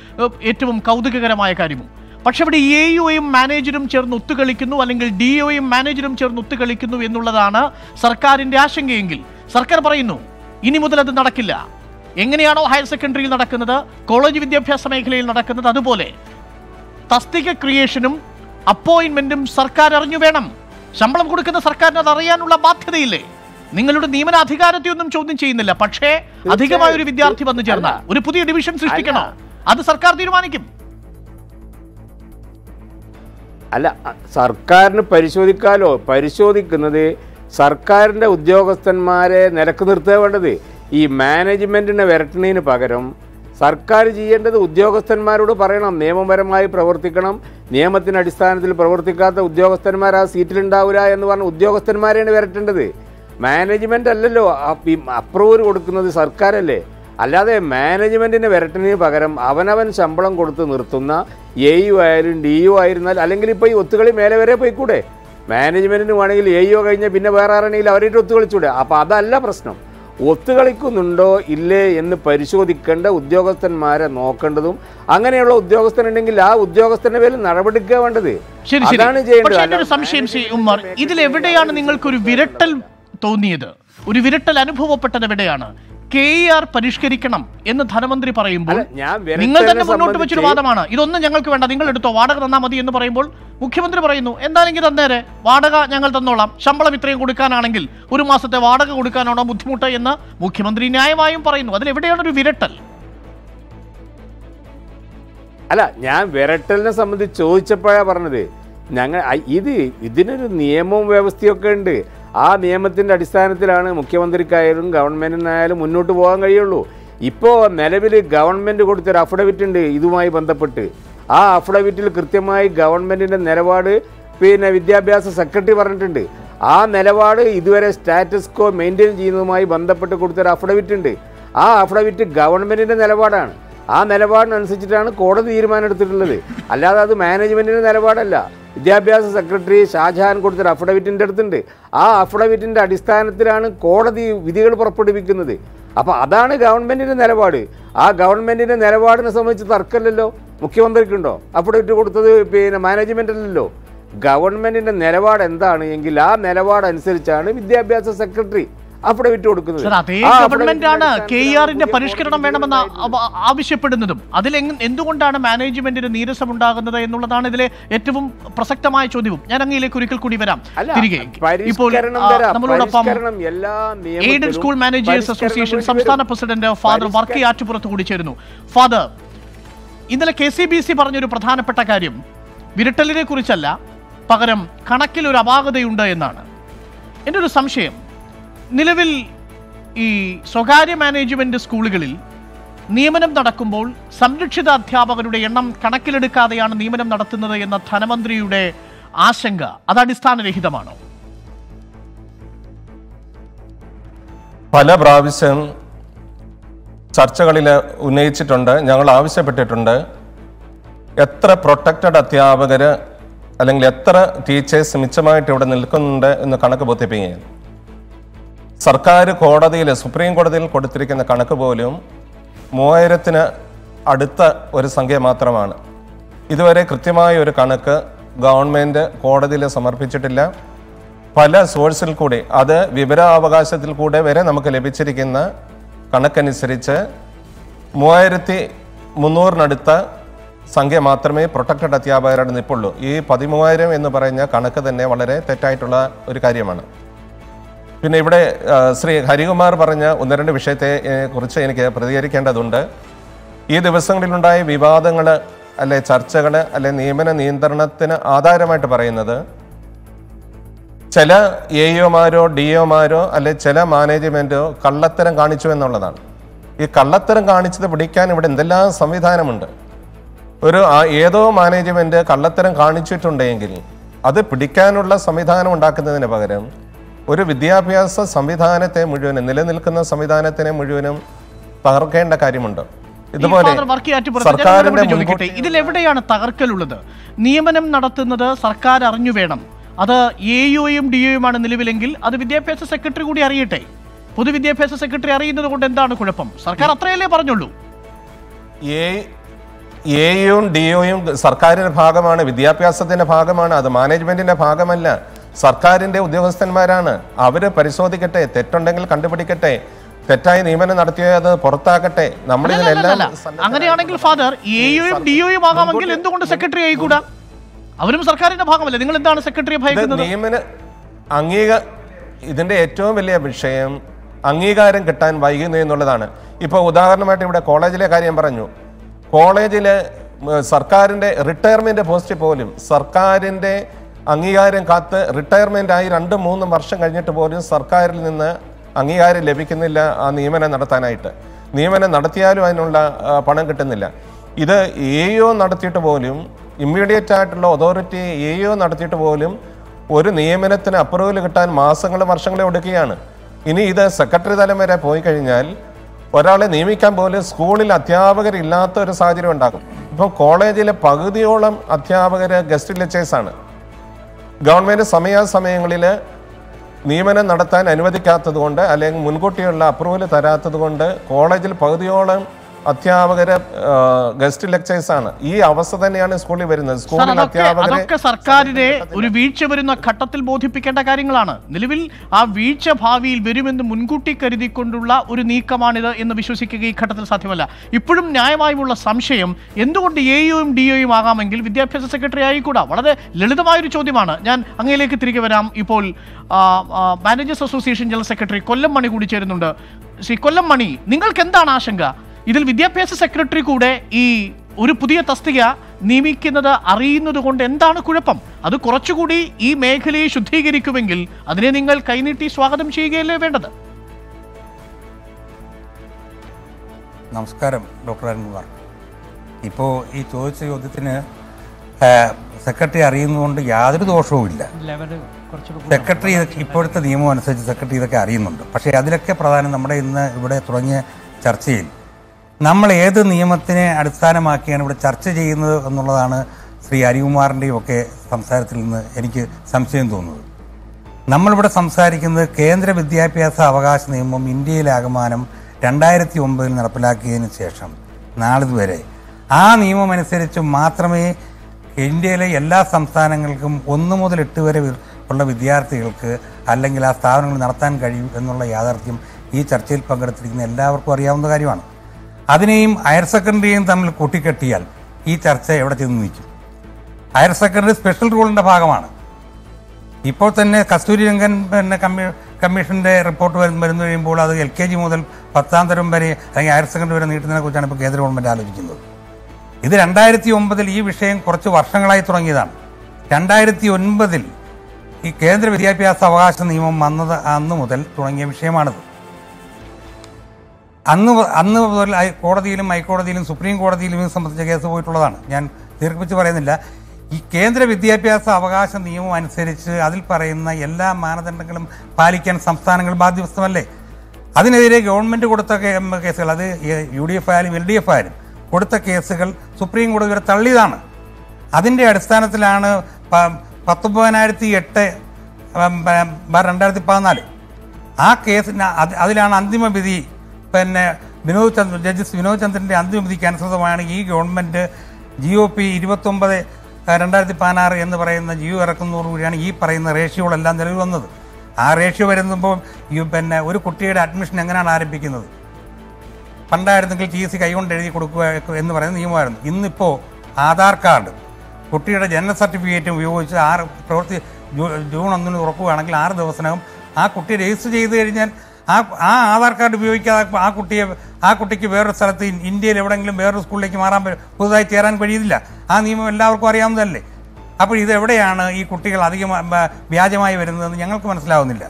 ഏറ്റവും കൗതുകകരമായ കാര്യവും. പക്ഷെ ഇവിടെ എ യുയും മാനേജരും ചേർന്ന് ഒത്തുകളിക്കുന്നു അല്ലെങ്കിൽ ഡി ഒയും മാനേജരും ചേർന്ന് ഒത്തുകളിക്കുന്നു എന്നുള്ളതാണ് സർക്കാരിന്റെ ആശങ്കയെങ്കിൽ. സർക്കാർ പറയുന്നു ഇനി മുതൽ അത് നടക്കില്ല. എങ്ങനെയാണോ ഹയർ സെക്കൻഡറിയിൽ നടക്കുന്നത് കോളേജ് വിദ്യാഭ്യാസ മേഖലയിൽ നടക്കുന്നത് അതുപോലെ. തസ്തിക ക്രിയേഷനും അപ്പോയിന്റ്മെന്റും സർക്കാർ അറിഞ്ഞു വേണം. ശമ്പളം കൊടുക്കുന്ന സർക്കാരിന് അത് അറിയാനുള്ള ബാധ്യതയില്ലേ? നിങ്ങളുടെ നിയമനാധികാരത്തെ ഒന്നും ചോദ്യം ചെയ്യുന്നില്ല. പക്ഷേ അധികമായ ഒരു വിദ്യാർത്ഥി വന്നു ചേർന്ന ഒരു പുതിയ ഡിവിഷൻ സൃഷ്ടിക്കണോ? അത് സർക്കാർ തീരുമാനിക്കും. അല്ല സർക്കാരിന് പരിശോധിക്കാലോ? പരിശോധിക്കുന്നത് സർക്കാരിന്റെ ഉദ്യോഗസ്ഥന്മാരെ നിലയ്ക്ക് നിർത്തുക വേണ്ടത് ഈ മാനേജ്മെന്റിനെ വരട്ടുന്നതിന് പകരം സർക്കാർ ചെയ്യേണ്ടത് ഉദ്യോഗസ്ഥന്മാരോട് പറയണം. നിയമപരമായി പ്രവർത്തിക്കണം. നിയമത്തിന്റെ അടിസ്ഥാനത്തിൽ പ്രവർത്തിക്കാത്ത ഉദ്യോഗസ്ഥന്മാർ ആ സീറ്റിലുണ്ടാവില്ല എന്ന് പറഞ്ഞ ഉദ്യോഗസ്ഥന്മാരെയാണ് വരട്ടേണ്ടത്. മാനേജ്മെന്റ് അല്ലല്ലോ. അപ്രൂവൽ കൊടുക്കുന്നത് സർക്കാരല്ലേ. അല്ലാതെ മാനേജ്മെന്റിനെ വരട്ടിന് പകരം അവനവൻ ശമ്പളം കൊടുത്ത് നിർത്തുന്ന എ യു ആയാലും ഡി യു ആയിരുന്നാൽ അല്ലെങ്കിൽ ഇപ്പോൾ ഈ ഒത്തുകളി മേലെ വരെ പോയിക്കൂടെ? മാനേജ്മെന്റിന് വേണമെങ്കിൽ എ യു കഴിഞ്ഞാൽ പിന്നെ വേറെ ആരാണെങ്കിൽ അവരായിട്ട് ഒത്തുകളിച്ചൂടെ? അപ്പോൾ അതല്ല പ്രശ്നം. ഒത്തുകളിക്കുന്നുണ്ടോ ഇല്ലേ എന്ന് പരിശോധിക്കേണ്ട ഉദ്യോഗസ്ഥന്മാരെ നോക്കേണ്ടതും അങ്ങനെയുള്ള ഉദ്യോഗസ്ഥനുണ്ടെങ്കിൽ ആ ഉദ്യോഗസ്ഥന്റെ പേരിൽ നടപടിക്കുക വേണ്ടത് അതാണ് ചെയ്യേണ്ടത്. എന്റെ ഒരു സംശയം ഉമ്മർ. ഇതിൽ എവിടെയാണ് നിങ്ങൾക്കൊരു വിരട്ടൽ തോന്നിയത്? ഒരു വിരട്ടൽ അനുഭവപ്പെട്ടത് എവിടെയാണ്? കെ ആർ പരിഷ്കരിക്കണം എന്ന് ധനമന്ത്രി പറയുമ്പോൾ നിങ്ങൾ തന്നെ മുന്നോട്ട് വെച്ചൊരു വാദമാണ്. ഇതൊന്നും ഞങ്ങൾക്ക് വേണ്ട നിങ്ങൾ എടുത്തോ വാടക തന്നാൽ മതി എന്ന് പറയുമ്പോൾ മുഖ്യമന്ത്രി പറയുന്നു എന്താണെങ്കിൽ തന്നേരെ വാടക ഞങ്ങൾ തന്നോളാം ശമ്പളം ഇത്രയും കൊടുക്കാനാണെങ്കിൽ ഒരു മാസത്തെ വാടക കൊടുക്കാനാണോ ബുദ്ധിമുട്ട്? എന്ന് മുഖ്യമന്ത്രി ന്യായമായും പറയുന്നു. അതിലെവിടെയാണ് ഒരു വിരട്ടൽ? അല്ല ഞാൻ വിരട്ടലിനെ സംബന്ധിച്ച് ചോദിച്ചപ്പോഴാണ് പറഞ്ഞത്. ഞങ്ങൾ ഇത് ഇതിനൊരു നിയമവും വ്യവസ്ഥയൊക്കെ ഉണ്ട്. ആ നിയമത്തിന്റെ അടിസ്ഥാനത്തിലാണ് മുഖ്യമന്ത്രിക്കായാലും ഗവൺമെന്റിനായാലും മുന്നോട്ട് പോകാൻ കഴിയുള്ളൂ. ഇപ്പോൾ നിലവിൽ ഗവൺമെന്റ് കൊടുത്തൊരു അഫിഡവിറ്റ് ഉണ്ട് ഇതുമായി ബന്ധപ്പെട്ട്. ആ അഫിഡവിറ്റിൽ കൃത്യമായി ഗവൺമെന്റിന്റെ നിലപാട് പിന്നെ വിദ്യാഭ്യാസ സെക്രട്ടറി പറഞ്ഞിട്ടുണ്ട്. ആ നിലപാട് ഇതുവരെ സ്റ്റാറ്റസ് കോ മെയിന്റെയിൻ ചെയ്യുന്നതുമായി ബന്ധപ്പെട്ട് കൊടുത്തൊരു അഫിഡവിറ്റ് ഉണ്ട്. ആ അഫിഡവിറ്റ് ഗവൺമെന്റിന്റെ നിലപാടാണ്. ആ നിലപാടിനനുസരിച്ചിട്ടാണ് കോടതി തീരുമാനം എടുത്തിട്ടുള്ളത്. അല്ലാതെ അത് മാനേജ്മെന്റിന്റെ നിലപാടല്ല. വിദ്യാഭ്യാസ സെക്രട്ടറി ഷാജഹാൻ കൊടുത്തൊരു അഫിഡവിറ്റിന്റെ അടുത്തുണ്ട്. ആ അഫിഡവിറ്റിന്റെ അടിസ്ഥാനത്തിലാണ് കോടതി വിധികൾ പുറപ്പെടുവിക്കുന്നത്. അപ്പോൾ അതാണ് ഗവൺമെന്റിന്റെ നിലപാട്. ആ ഗവൺമെന്റിന്റെ നിലപാടിനെ സംബന്ധിച്ച് തർക്കമില്ലല്ലോ? മുഖ്യമന്ത്രിക്കുണ്ടോ? അഫിഡവിറ്റ് കൊടുത്തത് പിന്നെ മാനേജ്മെന്റ് അല്ലല്ലോ? ഗവൺമെന്റിന്റെ നിലപാട് എന്താണ്? എങ്കിൽ ആ നിലപാടനുസരിച്ചാണ് വിദ്യാഭ്യാസ സെക്രട്ടറി അഫിഡവിറ്റ് കൊടുക്കുന്നത്. അതേ ആ ഗവൺമെന്റ് ആണ് അഫിഡവിറ്റിന്റെ കെ ആറിന്റെ പരിഷ്കരണം വേണമെന്ന് ആവശ്യപ്പെടുന്നതും. അതിൽ എന്തുകൊണ്ടാണ് മാനേജ്മെന്റിന് നീരസം ഉണ്ടാകുന്നത് എന്നുള്ളതാണ് ഇതിലെ ഏറ്റവും പ്രസക്തമായ ചോദ്യവും. ഞാൻ അങ്ങയിലേക്ക് ഒരിക്കൽ കൂടി വരാം. തിരികെ ഇപ്പോൾ. നമ്മളോടൊപ്പം നിയമത്തിലും സ്കൂൾ മാനേജേഴ്സ് അസോസിയേഷൻ സംസ്ഥാന പ്രസിഡന്റ് ഫാദർ വർക്കി ആറ്റുപുറത്ത് കൂടി ചേരുന്നു. ഫാദർ ഇന്നലെ കെ സി ബി സി പറഞ്ഞൊരു പ്രധാനപ്പെട്ട കാര്യം. വിരട്ടലിനെ കുറിച്ചല്ല പകരം കണക്കിൽ ഒരു അപാകതയുണ്ട് എന്നാണ്. എന്റെ ഒരു സംശയം. നിലവിൽ ഈ സ്വകാര്യ മാനേജ്മെന്റ് സ്കൂളുകളിൽ നിയമനം നടക്കുമ്പോൾ സംരക്ഷിത അധ്യാപകരുടെ എണ്ണം കണക്കിലെടുക്കാതെയാണ് നിയമനം നടത്തുന്നത് എന്ന ധനമന്ത്രിയുടെ ആശങ്ക അത് അടിസ്ഥാനരഹിതമാണോ? പല പ്രാവശ്യം ചർച്ചകളിൽ ഉന്നയിച്ചിട്ടുണ്ട് ഞങ്ങൾ ആവശ്യപ്പെട്ടിട്ടുണ്ട് എത്ര പ്രൊട്ടക്റ്റഡ് അധ്യാപകർ അല്ലെങ്കിൽ എത്ര ടീച്ചേഴ്സ് മിച്ചമായിട്ട് ഇവിടെ നിൽക്കുന്നുണ്ട് എന്ന് കണക്ക് ബോധിപ്പിക്കുകയാണ് സർക്കാർ കോടതിയിൽ സുപ്രീം കോടതിയിൽ കൊടുത്തിരിക്കുന്ന കണക്ക് പോലും മൂവായിരത്തിന് അടുത്ത ഒരു സംഖ്യ മാത്രമാണ്. ഇതുവരെ കൃത്യമായ ഒരു കണക്ക് ഗവൺമെന്റ് കോടതിയിൽ സമർപ്പിച്ചിട്ടില്ല. പല സോഴ്സിൽ കൂടി അത് വിവരാവകാശത്തിൽ കൂടെ വരെ നമുക്ക് ലഭിച്ചിരിക്കുന്ന കണക്കനുസരിച്ച് മൂവായിരത്തി മുന്നൂറിനടുത്ത സംഖ്യ മാത്രമേ പ്രൊട്ടക്റ്റഡ് അധ്യാപകരുടെ നിൽപ്പുള്ളൂ. ഈ പതിമൂവായിരം എന്ന് പറയുന്ന കണക്ക് തന്നെ വളരെ തെറ്റായിട്ടുള്ള ഒരു കാര്യമാണ്. പിന്നെ ഇവിടെ ശ്രീ ഹരികുമാർ പറഞ്ഞ ഒന്ന് രണ്ട് വിഷയത്തെ കുറിച്ച് എനിക്ക് പ്രതികരിക്കേണ്ടതുണ്ട്. ഈ ദിവസങ്ങളിലുണ്ടായ വിവാദങ്ങൾ അല്ലെ ചർച്ചകൾ അല്ലെ നിയമന നിയന്ത്രണത്തിന് ആധാരമായിട്ട് പറയുന്നത് ചില എ ഒമാരോ ഡി ഒമാരോ അല്ലെ ചില മാനേജ്മെന്റോ കള്ളത്തരം കാണിച്ചു എന്നുള്ളതാണ്. ഈ കള്ളത്തരം കാണിച്ചത് പിടിക്കാൻ ഇവിടെ എന്തെല്ലാം സംവിധാനമുണ്ട്? ഒരു ഏതോ മാനേജ്മെന്റ് കള്ളത്തരം കാണിച്ചിട്ടുണ്ടെങ്കിൽ അത് പിടിക്കാനുള്ള സംവിധാനം ഉണ്ടാക്കുന്നതിന് പകരം ഒരു വിദ്യാഭ്യാസ സംവിധാനത്തെ മുഴുവനും നിലനിൽക്കുന്ന സംവിധാനത്തിനെ മുഴുവനും തകർക്കേണ്ട കാര്യമുണ്ട്. ഇതുപോലെ സർക്കാരിന്റെ എവിടെയാണ് തകർക്കലുള്ളത്? നിയമനം നടത്തുന്നത് സർക്കാർ അറിഞ്ഞു വേണം. അത് എ യുയും ഡി യുമാണ് നിലവിലെങ്കിൽ അത് വിദ്യാഭ്യാസ സെക്രട്ടറി കൂടി അറിയട്ടെ. പൊതുവിദ്യാഭ്യാസ സെക്രട്ടറി അറിയുന്നത് കൊണ്ട് എന്താണ് കുഴപ്പം? സർക്കാർ അത്രയല്ലേ പറഞ്ഞുള്ളൂ? എയും ഡിഒയും സർക്കാരിന്റെ ഭാഗമാണ് വിദ്യാഭ്യാസത്തിന്റെ ഭാഗമാണ് അത് മാനേജ്മെന്റിന്റെ ഭാഗമല്ല. സർക്കാരിന്റെ ഉദ്യോഗസ്ഥന്മാരാണ്. അവർ പരിശോധിക്കട്ടെ തെറ്റുണ്ടെങ്കിൽ കണ്ടുപിടിക്കട്ടെ തെറ്റായി നിയമനം നടത്തിയത് പുറത്താക്കട്ടെ നമ്മൾ ഇതിനെല്ലാം അങ്ങനെയാണെങ്കിൽ ഫാദർ എയും ആകാമെങ്കിൽ എന്തുകൊണ്ട് സെക്രട്ടറി ആയിക്കൂടാ അവരും സർക്കാരിന്റെ ഭാഗമല്ലേ? നിങ്ങൾ എന്താണ് സെക്രട്ടറിയെ ഭയക്കുന്നത്? നിയമന അംഗീക ഇതിന്റെ ഏറ്റവും വലിയ വിഷയം അംഗീകാരം കിട്ടാൻ വൈകുന്നു എന്നുള്ളതാണ്. ഇപ്പോൾ ഉദാഹരണമായിട്ട് ഇവിടെ കോളേജിലെ കാര്യം പറഞ്ഞു. കോളേജിലെ സർക്കാരിന്റെ റിട്ടയർമെന്റ് പോസ്റ്റ് പോലും സർക്കാരിന്റെ അംഗീകാരം കാത്ത് റിട്ടയർമെന്റ് ആയി രണ്ടും മൂന്നും വർഷം കഴിഞ്ഞിട്ട് പോലും സർക്കാരിൽ നിന്ന് അംഗീകാരം ലഭിക്കുന്നില്ല ആ നിയമനം നടത്താനായിട്ട്. നിയമനം നടത്തിയാലും അതിനുള്ള പണം കിട്ടുന്നില്ല. ഇത് എയോ നടത്തിയിട്ട് പോലും ഇമ്മീഡിയറ്റ് ആയിട്ടുള്ള അതോറിറ്റി എയോ നടത്തിയിട്ട് പോലും ഒരു നിയമനത്തിന് അപ്രൂവൽ കിട്ടാൻ മാസങ്ങളും വർഷങ്ങളും എടുക്കുകയാണ്. ഇനി ഇത് സെക്രട്ടറി തലം വരെ പോയി കഴിഞ്ഞാൽ ഒരാളെ നിയമിക്കാൻ പോലും സ്കൂളിൽ അധ്യാപകരില്ലാത്ത ഒരു സാഹചര്യം ഉണ്ടാകും. ഇപ്പം കോളേജിലെ പകുതിയോളം അധ്യാപകർ ഗസ്റ്റ് ലെക്ചേഴ്സ് ആണ് ഗവൺമെന്റ് സമയാസമയങ്ങളിൽ നിയമനം നടത്താൻ അനുവദിക്കാത്തത് കൊണ്ട് അല്ലെങ്കിൽ മുൻകൂട്ടിയുള്ള അപ്രൂവൽ തരാത്തത് കൊണ്ട് കോളേജിൽ പകുതിയോളം അധ്യാപകര് ഗസ്റ്റ് ലെക്ചേഴ്സ് ആണ്. ഈ അവസ്ഥ തന്നെയാണ് സ്കൂളിൽ വരുന്നത്. സ്കൂളിൽ അധ്യാപകരെ സർക്കാരിനെ ഒരു വീഴ്ച വരുന്ന ഘട്ടത്തിൽ ബോധിപ്പിക്കേണ്ട കാര്യങ്ങളാണ്. നിലവിൽ ആ വീഴ്ച ഭാവിയിൽ വരുമെന്ന് മുൻകൂട്ടി കരുതിക്കൊണ്ടുള്ള ഒരു നീക്കമാണിത് എന്ന് വിശ്വസിക്കുക ഈ ഘട്ടത്തിൽ സാധ്യമല്ല. ഇപ്പോഴും ന്യായമായുമുള്ള സംശയം എന്തുകൊണ്ട് എ യുയും ഡി യും ആകാമെങ്കിൽ വിദ്യാഭ്യാസ സെക്രട്ടറി ആയിക്കൂടാ? വളരെ ലളിതമായൊരു ചോദ്യമാണ്. ഞാൻ അങ്ങയിലേക്ക് തിരികെ വരാം. ഇപ്പോൾ managers association general secretary Kollam Mani കൂടി ചേരുന്നുണ്ട്. ശ്രീ കൊല്ലം മണി നിങ്ങൾക്ക് എന്താണ് ആശങ്ക? ഇതിൽ വിദ്യാഭ്യാസ സെക്രട്ടറി കൂടെ ഈ ഒരു പുതിയ തസ്തിക നിയമിക്കുന്നത് അറിയുന്നത് കൊണ്ട് എന്താണ് കുഴപ്പം? അത് കുറച്ചുകൂടി ഈ മേഖലയെ ശുദ്ധീകരിക്കുമെങ്കിൽ അതിനെ നിങ്ങൾ കൈനീട്ടി സ്വാഗതം ചെയ്യുകയല്ലേ വേണ്ടത്? നമസ്കാരം ഡോക്ടർ അരുൺകുമാർ. ഇപ്പോൾ ഈ ചോദിച്ച ചോദ്യത്തിന് സെക്രട്ടറി അറിയുന്നതുകൊണ്ട് യാതൊരു ദോഷവുമില്ല സെക്രട്ടറി ഇപ്പോഴത്തെ നിയമം അനുസരിച്ച് സെക്രട്ടറി ഇതൊക്കെ അറിയുന്നുണ്ട്. പക്ഷേ അതിലൊക്കെ പ്രധാനം നമ്മുടെ ഇന്ന് ഇവിടെ തുടങ്ങിയ ചർച്ചയിൽ നമ്മൾ ഏത് നിയമത്തിനെ അടിസ്ഥാനമാക്കിയാണ് ഇവിടെ ചർച്ച ചെയ്യുന്നത് എന്നുള്ളതാണ് ശ്രീ അരികുമാറിന്റെയും ഒക്കെ സംസാരത്തിൽ നിന്ന് എനിക്ക് സംശയം തോന്നുന്നത്. നമ്മളിവിടെ സംസാരിക്കുന്നത് കേന്ദ്ര വിദ്യാഭ്യാസ അവകാശ നിയമം ഇന്ത്യയിലാകമാനം രണ്ടായിരത്തി ഒമ്പതിൽ നടപ്പിലാക്കിയതിന് ശേഷം നാളിതുവരെ. ആ നിയമം അനുസരിച്ച് മാത്രമേ ഇന്ത്യയിലെ എല്ലാ സംസ്ഥാനങ്ങൾക്കും ഒന്ന് മുതൽ എട്ട് വരെ ഉള്ള വിദ്യാർത്ഥികൾക്ക് അല്ലെങ്കിൽ ആ സ്ഥാപനങ്ങൾ നടത്താൻ കഴിയും എന്നുള്ള യാഥാർത്ഥ്യം ഈ ചർച്ചയിൽ പങ്കെടുത്തിരിക്കുന്ന എല്ലാവർക്കും അറിയാവുന്ന കാര്യമാണ്. അതിനെയും ഹയർ സെക്കൻഡറിയും തമ്മിൽ കൂട്ടിക്കെട്ടിയാൽ ഈ ചർച്ച എവിടെ ചെന്ന് നിൽക്കും? ഹയർ സെക്കൻഡറി സ്പെഷ്യൽ റൂളിന്റെ ഭാഗമാണ്. ഇപ്പോൾ തന്നെ കസ്തൂരി രംഗൻ പിന്നെ കമ്മീ കമ്മീഷന്റെ റിപ്പോർട്ട് വരുന്ന വരുന്നു കഴിയുമ്പോൾ അത് എൽ കെ ജി മുതൽ പത്താം തരം വരെ അല്ലെങ്കിൽ ഹയർ സെക്കൻഡറി വരെ നീട്ടുന്നതിനെ കുറിച്ചാണ് ഇപ്പോൾ കേന്ദ്ര ഗവൺമെന്റ് ആലോചിക്കുന്നത്. ഇത് രണ്ടായിരത്തി ഒമ്പതിൽ ഈ വിഷയം കുറച്ച് വർഷങ്ങളായി തുടങ്ങിയതാണ്. രണ്ടായിരത്തി ഒൻപതിൽ ഈ കേന്ദ്ര വിദ്യാഭ്യാസ അവകാശ നിയമം വന്നത് അന്ന് മുതൽ തുടങ്ങിയ വിഷയമാണിത്. അന്ന് അന്ന് മുതൽ കോടതിയിലും ഹൈക്കോടതിയിലും സുപ്രീം കോടതിയിലും ഇത് സംബന്ധിച്ച കേസ് പോയിട്ടുള്ളതാണ്. ഞാൻ ദീർഘിപ്പിച്ച് പറയുന്നില്ല. ഈ കേന്ദ്ര വിദ്യാഭ്യാസ അവകാശ നിയമം അനുസരിച്ച് അതിൽ പറയുന്ന എല്ലാ മാനദണ്ഡങ്ങളും പാലിക്കാൻ സംസ്ഥാനങ്ങൾ ബാധ്യസ്ഥമല്ലേ? അതിനെതിരെ ഗവൺമെന്റ് കൊടുത്ത കേസുകൾ അത് യു ഡി എഫ് ആയാലും എൽ ഡി എഫ് ആയാലും കൊടുത്ത കേസുകൾ സുപ്രീം കോടതി വരെ തള്ളിയതാണ്. അതിന്റെ അടിസ്ഥാനത്തിലാണ് പത്തൊമ്പതിനായിരത്തി എട്ട് രണ്ടായിരത്തി പതിനാല് ആ കേസിന് അതിലാണ് അന്തിമ വിധി പിന്നെ വിനോദ് ചന്ദ്ര ജസ്റ്റിസ് വിനോദ് ചന്ദ്രന്റെ അന്തിമ വിധിക്ക് അനുസൃതമാണ് ഈ ഗവൺമെന്റ് ജി ഒ പി ഇരുപത്തൊമ്പത് രണ്ടായിരത്തി പതിനാറ് എന്ന് പറയുന്ന ജിയോ ഇറക്കുന്നതോടുകൂടിയാണ് ഈ പറയുന്ന റേഷ്യോകളെല്ലാം നിലവിൽ വന്നത്. ആ റേഷ്യോ വരുമ്പോൾ ഈ പിന്നെ ഒരു കുട്ടിയുടെ അഡ്മിഷൻ എങ്ങനെയാണ് ആരംഭിക്കുന്നത്? പണ്ടായിരുന്നെങ്കിൽ ടി സി കൈകൊണ്ട് എഴുതി കൊടുക്കുക എന്ന് പറയുന്ന നിയമമായിരുന്നു. ഇന്നിപ്പോൾ ആധാർ കാർഡ് കുട്ടിയുടെ ജനന സർട്ടിഫിക്കറ്റും ഉപയോഗിച്ച് ആറ് പ്രവൃത്തി ജൂൺ ഒന്നിന് ഉറക്കുകയാണെങ്കിൽ ആറ് ദിവസത്തിനകം ആ കുട്ടി രജിസ്റ്റർ ചെയ്ത് കഴിഞ്ഞാൽ ആ ആ ആധാർ കാർഡ് ഉപയോഗിക്കാതെ ആ കുട്ടിയെ ആ കുട്ടിക്ക് വേറൊരു സ്ഥലത്ത് ഇന്ത്യയിൽ എവിടെയെങ്കിലും വേറൊരു സ്കൂളിലേക്ക് മാറാൻ പുതുതായി ചേരാൻ കഴിയില്ല ആ നിയമം എല്ലാവർക്കും അറിയാവുന്നതല്ലേ? അപ്പോൾ ഇത് എവിടെയാണ് ഈ കുട്ടികൾ അധികം വ്യാജമായി വരുന്നതെന്ന് ഞങ്ങൾക്ക് മനസ്സിലാവുന്നില്ല.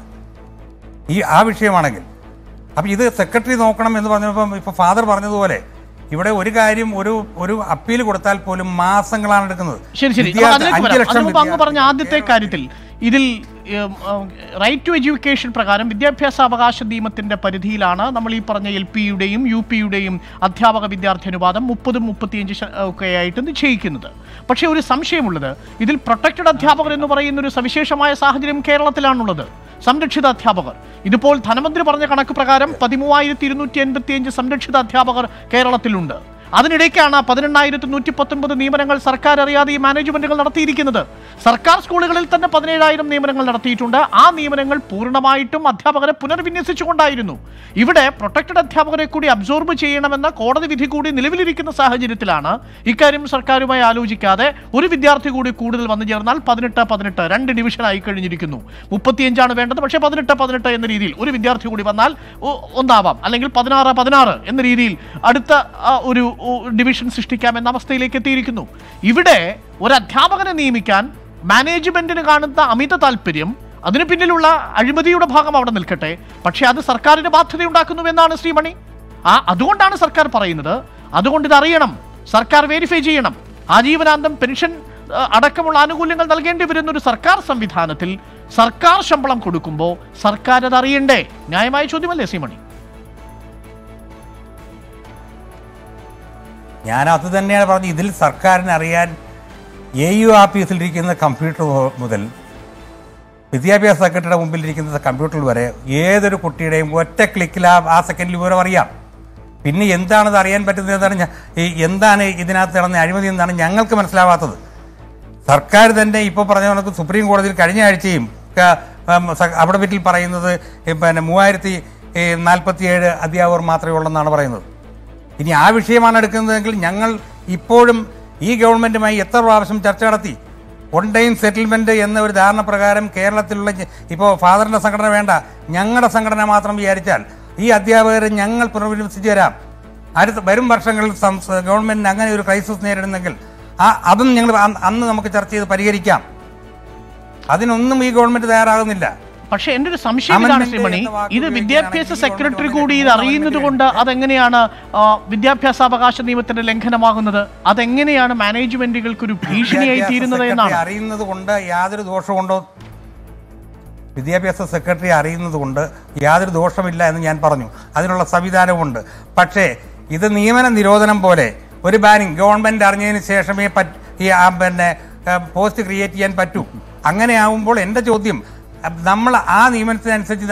ഈ ആ വിഷയമാണെങ്കിൽ. അപ്പം ഇത് സെക്രട്ടറി നോക്കണം എന്ന് പറഞ്ഞപ്പം ഇപ്പോൾ ഫാദർ പറഞ്ഞതുപോലെ ഇവിടെ ഒരു കാര്യം ഒരു ഒരു അപ്പീൽ കൊടുത്താൽ പോലും മാസങ്ങളാണ് എടുക്കുന്നത്. ശരി ശരി. അതിലേക്ക് അഞ്ച് വരാം. പറഞ്ഞ ആദ്യത്തെ കാര്യത്തിൽ ഇതിൽ റൈറ്റ് ടു എഡ്യൂക്കേഷൻ പ്രകാരം വിദ്യാഭ്യാസ അവകാശ നിയമത്തിന്റെ പരിധിയിലാണ് നമ്മൾ ഈ പറഞ്ഞ എൽ പിയുടെയും യു പിയുടെയും അധ്യാപക വിദ്യാർത്ഥി അനുപാതം മുപ്പതും മുപ്പത്തിയഞ്ച് ഒക്കെ ആയിട്ട് നിശ്ചയിക്കുന്നത് പക്ഷേ ഒരു സംശയമുള്ളത് ഇതിൽ പ്രൊട്ടക്റ്റഡ് അധ്യാപകർ എന്ന് പറയുന്ന ഒരു സവിശേഷമായ സാഹചര്യം കേരളത്തിലാണുള്ളത്. സംരക്ഷിത അധ്യാപകർ. ഇതിപ്പോൾ ധനമന്ത്രി പറഞ്ഞ കണക്ക് പ്രകാരം പതിമൂവായിരത്തി ഇരുന്നൂറ്റി എൺപത്തിയഞ്ച് സംരക്ഷിത അധ്യാപകർ കേരളത്തിലുണ്ട്. അതിനിടയ്ക്കാണ് പതിനെണ്ണായിരത്തി നൂറ്റി പത്തൊൻപത് നിയമനങ്ങൾ സർക്കാർ അറിയാതെ ഈ മാനേജ്മെന്റുകൾ നടത്തിയിരിക്കുന്നത്. സർക്കാർ സ്കൂളുകളിൽ തന്നെ പതിനേഴായിരം നിയമനങ്ങൾ നടത്തിയിട്ടുണ്ട്. ആ നിയമനങ്ങൾ പൂർണമായിട്ടും അധ്യാപകരെ പുനർവിന്യസിച്ചുകൊണ്ടായിരുന്നു. ഇവിടെ പ്രൊട്ടക്റ്റഡ് അധ്യാപകരെ കൂടി അബ്സോർബ് ചെയ്യണമെന്ന കോടതി വിധി കൂടി നിലവിലിരിക്കുന്ന സാഹചര്യത്തിലാണ്. ഇക്കാര്യം സർക്കാരുമായി ആലോചിക്കാതെ ഒരു വിദ്യാർത്ഥി കൂടി കൂടുതൽ വന്നു ചേർന്നാൽ പതിനെട്ട് പതിനെട്ട് രണ്ട് ഡിവിഷനായി കഴിഞ്ഞിരിക്കുന്നു. മുപ്പത്തിയഞ്ചാണ് വേണ്ടത്. പക്ഷേ പതിനെട്ട് പതിനെട്ട് എന്ന രീതിയിൽ ഒരു വിദ്യാർത്ഥി കൂടി വന്നാൽ ഒന്നാവാം. അല്ലെങ്കിൽ പതിനാറ് പതിനാറ് എന്ന രീതിയിൽ അടുത്ത ഒരു ഡിവിഷൻ സൃഷ്ടിക്കാം എന്ന അവസ്ഥയിലേക്ക് എത്തിയിരിക്കുന്നു. ഇവിടെ ഒരു അധ്യാപകനെ നിയമിക്കാൻ മാനേജ്മെന്റിന് കാണുന്ന അമിത താല്പര്യം അതിന് പിന്നിലുള്ള അഴിമതിയുടെ ഭാഗം അവിടെ നിൽക്കട്ടെ. പക്ഷേ അത് സർക്കാരിന് ബാധ്യതയുണ്ടാക്കുന്നു എന്നാണ് ശ്രീമണി. ആ അതുകൊണ്ടാണ് സർക്കാർ പറയുന്നത്. അതുകൊണ്ട് ഇത് അറിയണം. സർക്കാർ വെരിഫൈ ചെയ്യണം. ആജീവനാന്തം പെൻഷൻ അടക്കമുള്ള ആനുകൂല്യങ്ങൾ നൽകേണ്ടി വരുന്ന ഒരു സർക്കാർ സംവിധാനത്തിൽ സർക്കാർ ശമ്പളം കൊടുക്കുമ്പോൾ സർക്കാർ അത് അറിയണ്ടേ ന്യായമായ ചോദ്യമല്ലേ ശ്രീമണി? ഞാൻ അത് തന്നെയാണ് പറഞ്ഞത്. ഇതിൽ സർക്കാരിന് അറിയാൻ എ യു ആഫീസിലിരിക്കുന്ന കമ്പ്യൂട്ടർ മുതൽ വിദ്യാഭ്യാസ സെക്രട്ടറിയുടെ മുമ്പിലിരിക്കുന്ന കമ്പ്യൂട്ടർ വരെ ഏതൊരു കുട്ടിയുടെയും ഒറ്റ ക്ലിക്കിൽ ആ ആ സെക്കൻഡിൽ വിവരം അറിയാം. പിന്നെ എന്താണത് അറിയാൻ പറ്റുന്നത് എന്താണ് ഈ എന്താണ് ഇതിനകത്ത് നടന്ന അഴിമതി എന്നാണ് ഞങ്ങൾക്ക് മനസ്സിലാവാത്തത്. സർക്കാർ തന്നെ ഇപ്പോൾ പറഞ്ഞ കണക്ക് സുപ്രീം കോടതിയിൽ കഴിഞ്ഞ ആഴ്ചയും അവിടെ വീട്ടിൽ പറയുന്നത് പിന്നെ മൂവായിരത്തി നാൽപ്പത്തി ഏഴ് അധ്യാപകർ മാത്രമേ ഉള്ളെന്നാണ് പറയുന്നത്. ഇനി ആ വിഷയമാണ് എടുക്കുന്നതെങ്കിൽ ഞങ്ങൾ ഇപ്പോഴും ഈ ഗവൺമെന്റുമായി എത്ര പ്രാവശ്യം ചർച്ച നടത്തി? സെറ്റിൽമെന്റ് സെറ്റിൽമെന്റ് എന്ന ഒരു ധാരണ പ്രകാരം കേരളത്തിലുള്ള ഇപ്പോൾ ഫാദറിന്റെ സംഘടന വേണ്ട. ഞങ്ങളുടെ സംഘടന മാത്രം വിചാരിച്ചാൽ ഈ അധ്യാപകരെ ഞങ്ങൾ പുനർവിന്യസിച്ച് തരാം. അടുത്ത വരും വർഷങ്ങളിൽ ഗവൺമെന്റിന് അങ്ങനെ ഒരു ക്രൈസിസ് നേരിടുന്നെങ്കിൽ ആ അതും ഞങ്ങൾ അന്ന് നമുക്ക് ചർച്ച ചെയ്ത് പരിഹരിക്കാം. അതിനൊന്നും ഈ ഗവൺമെന്റ് തയ്യാറാകുന്നില്ല. പക്ഷേ എന്റെ ഒരു സംശയം ഇതാണ് ശ്രീമണി. ഇത് വിദ്യാഭ്യാസ സെക്രട്ടറി കൂടി ഇത് അറിയുന്നത് കൊണ്ട് അതെങ്ങനെയാണ് വിദ്യാഭ്യാസ അവകാശ നിയമത്തിന്റെ ലംഘനമാകുന്നത്? അതെങ്ങനെയാണ് മാനേജ്മെന്റുകൾക്ക് ഒരു ഭീഷണിയായി തീരുന്നത് എന്നാണ്? അറിയുന്നത് കൊണ്ട് യാതൊരു ദോഷമുണ്ടോ വിദ്യാഭ്യാസ സെക്രട്ടറി അറിയുന്നത് കൊണ്ട് യാതൊരു ദോഷമില്ല എന്ന് ഞാൻ പറഞ്ഞു. അതിനുള്ള സംവിധാനമുണ്ട് പക്ഷേ ഇത് നിയമന നിരോധനം പോലെ ഒരു ബാനിങ് ഗവൺമെന്റ് അറിഞ്ഞതിന് ശേഷമേ പറ്റ് ഈ പിന്നെ പോസ്റ്റ് ക്രിയേറ്റ് ചെയ്യാൻ പറ്റൂ. അങ്ങനെ ആവുമ്പോൾ എന്റെ ചോദ്യം നമ്മൾ ആ നിയമനത്തിനനുസരിച്ച്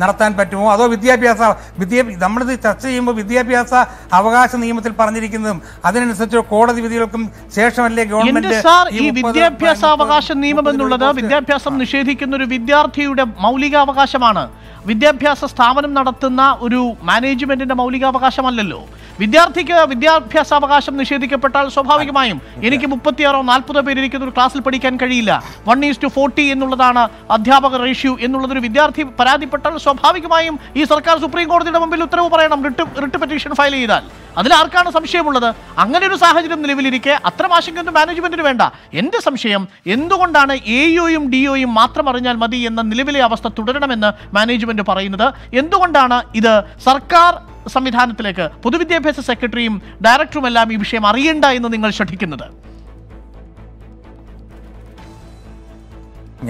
നടത്താൻ പറ്റുമോ? അതോ വിദ്യാഭ്യാസ വിദ്യാ നമ്മളിത് ചർച്ച ചെയ്യുമ്പോൾ വിദ്യാഭ്യാസ അവകാശ നിയമത്തിൽ പറഞ്ഞിരിക്കുന്നതും അതിനനുസരിച്ച് കോടതി വിധികൾക്കും ശേഷമല്ലേ ഗവൺമെന്റ് ഈ വിദ്യാഭ്യാസ അവകാശ നിയമം എന്നുള്ളത് വിദ്യാഭ്യാസം നിഷേധിക്കുന്ന ഒരു വിദ്യാർത്ഥിയുടെ മൗലികാവകാശമാണ്. വിദ്യാഭ്യാസ സ്ഥാപനം നടത്തുന്ന ഒരു മാനേജ്മെന്റിന്റെ മൗലികാവകാശമല്ലല്ലോ. വിദ്യാർത്ഥിക്ക് വിദ്യാഭ്യാസ അവകാശം നിഷേധിക്കപ്പെട്ടാൽ സ്വാഭാവികമായും എനിക്ക് മുപ്പത്തിയാറോ നാൽപ്പതോ പേരിരിക്കുന്ന ഒരു ക്ലാസ്സിൽ പഠിക്കാൻ കഴിയില്ല. വൺ ഈസ് ടു ഫോർട്ടി എന്നുള്ളതാണ് അധ്യാപക റേഷ്യോ എന്നുള്ളതൊരു വിദ്യാർത്ഥി പരാതിപ്പെട്ടാൽ സ്വാഭാവികമായും ഈ സർക്കാർ സുപ്രീം കോടതിയുടെ മുമ്പിൽ ഉത്തരവ് പറയണം. റിട്ട് റിട്ട് പെറ്റീഷൻ ഫയൽ ചെയ്താൽ. അതിൽ ആർക്കാണ് സംശയമുള്ളത്? അങ്ങനെ ഒരു സാഹചര്യം നിലവിലിരിക്കെ അത്തരം ആശങ്കയൊന്നും മാനേജ്മെന്റിന് വേണ്ട. എന്റെ സംശയം എന്തുകൊണ്ടാണ് എ യുയും ഡി ഒയും മാത്രം അറിഞ്ഞാൽ മതി എന്ന നിലവിലെ അവസ്ഥ തുടരണമെന്ന് മാനേജ്മെന്റ് പറയുന്നത്? എന്തുകൊണ്ടാണ് ഇത് സർക്കാർ സംവിധാനത്തിലേക്ക് പൊതുവിദ്യാഭ്യാസ സെക്രട്ടറിയും ഡയറക്ടറും എല്ലാം ഈ വിഷയം അറിയണ്ട എന്ന് നിങ്ങൾ ശ്രദ്ധിക്കുന്നത്?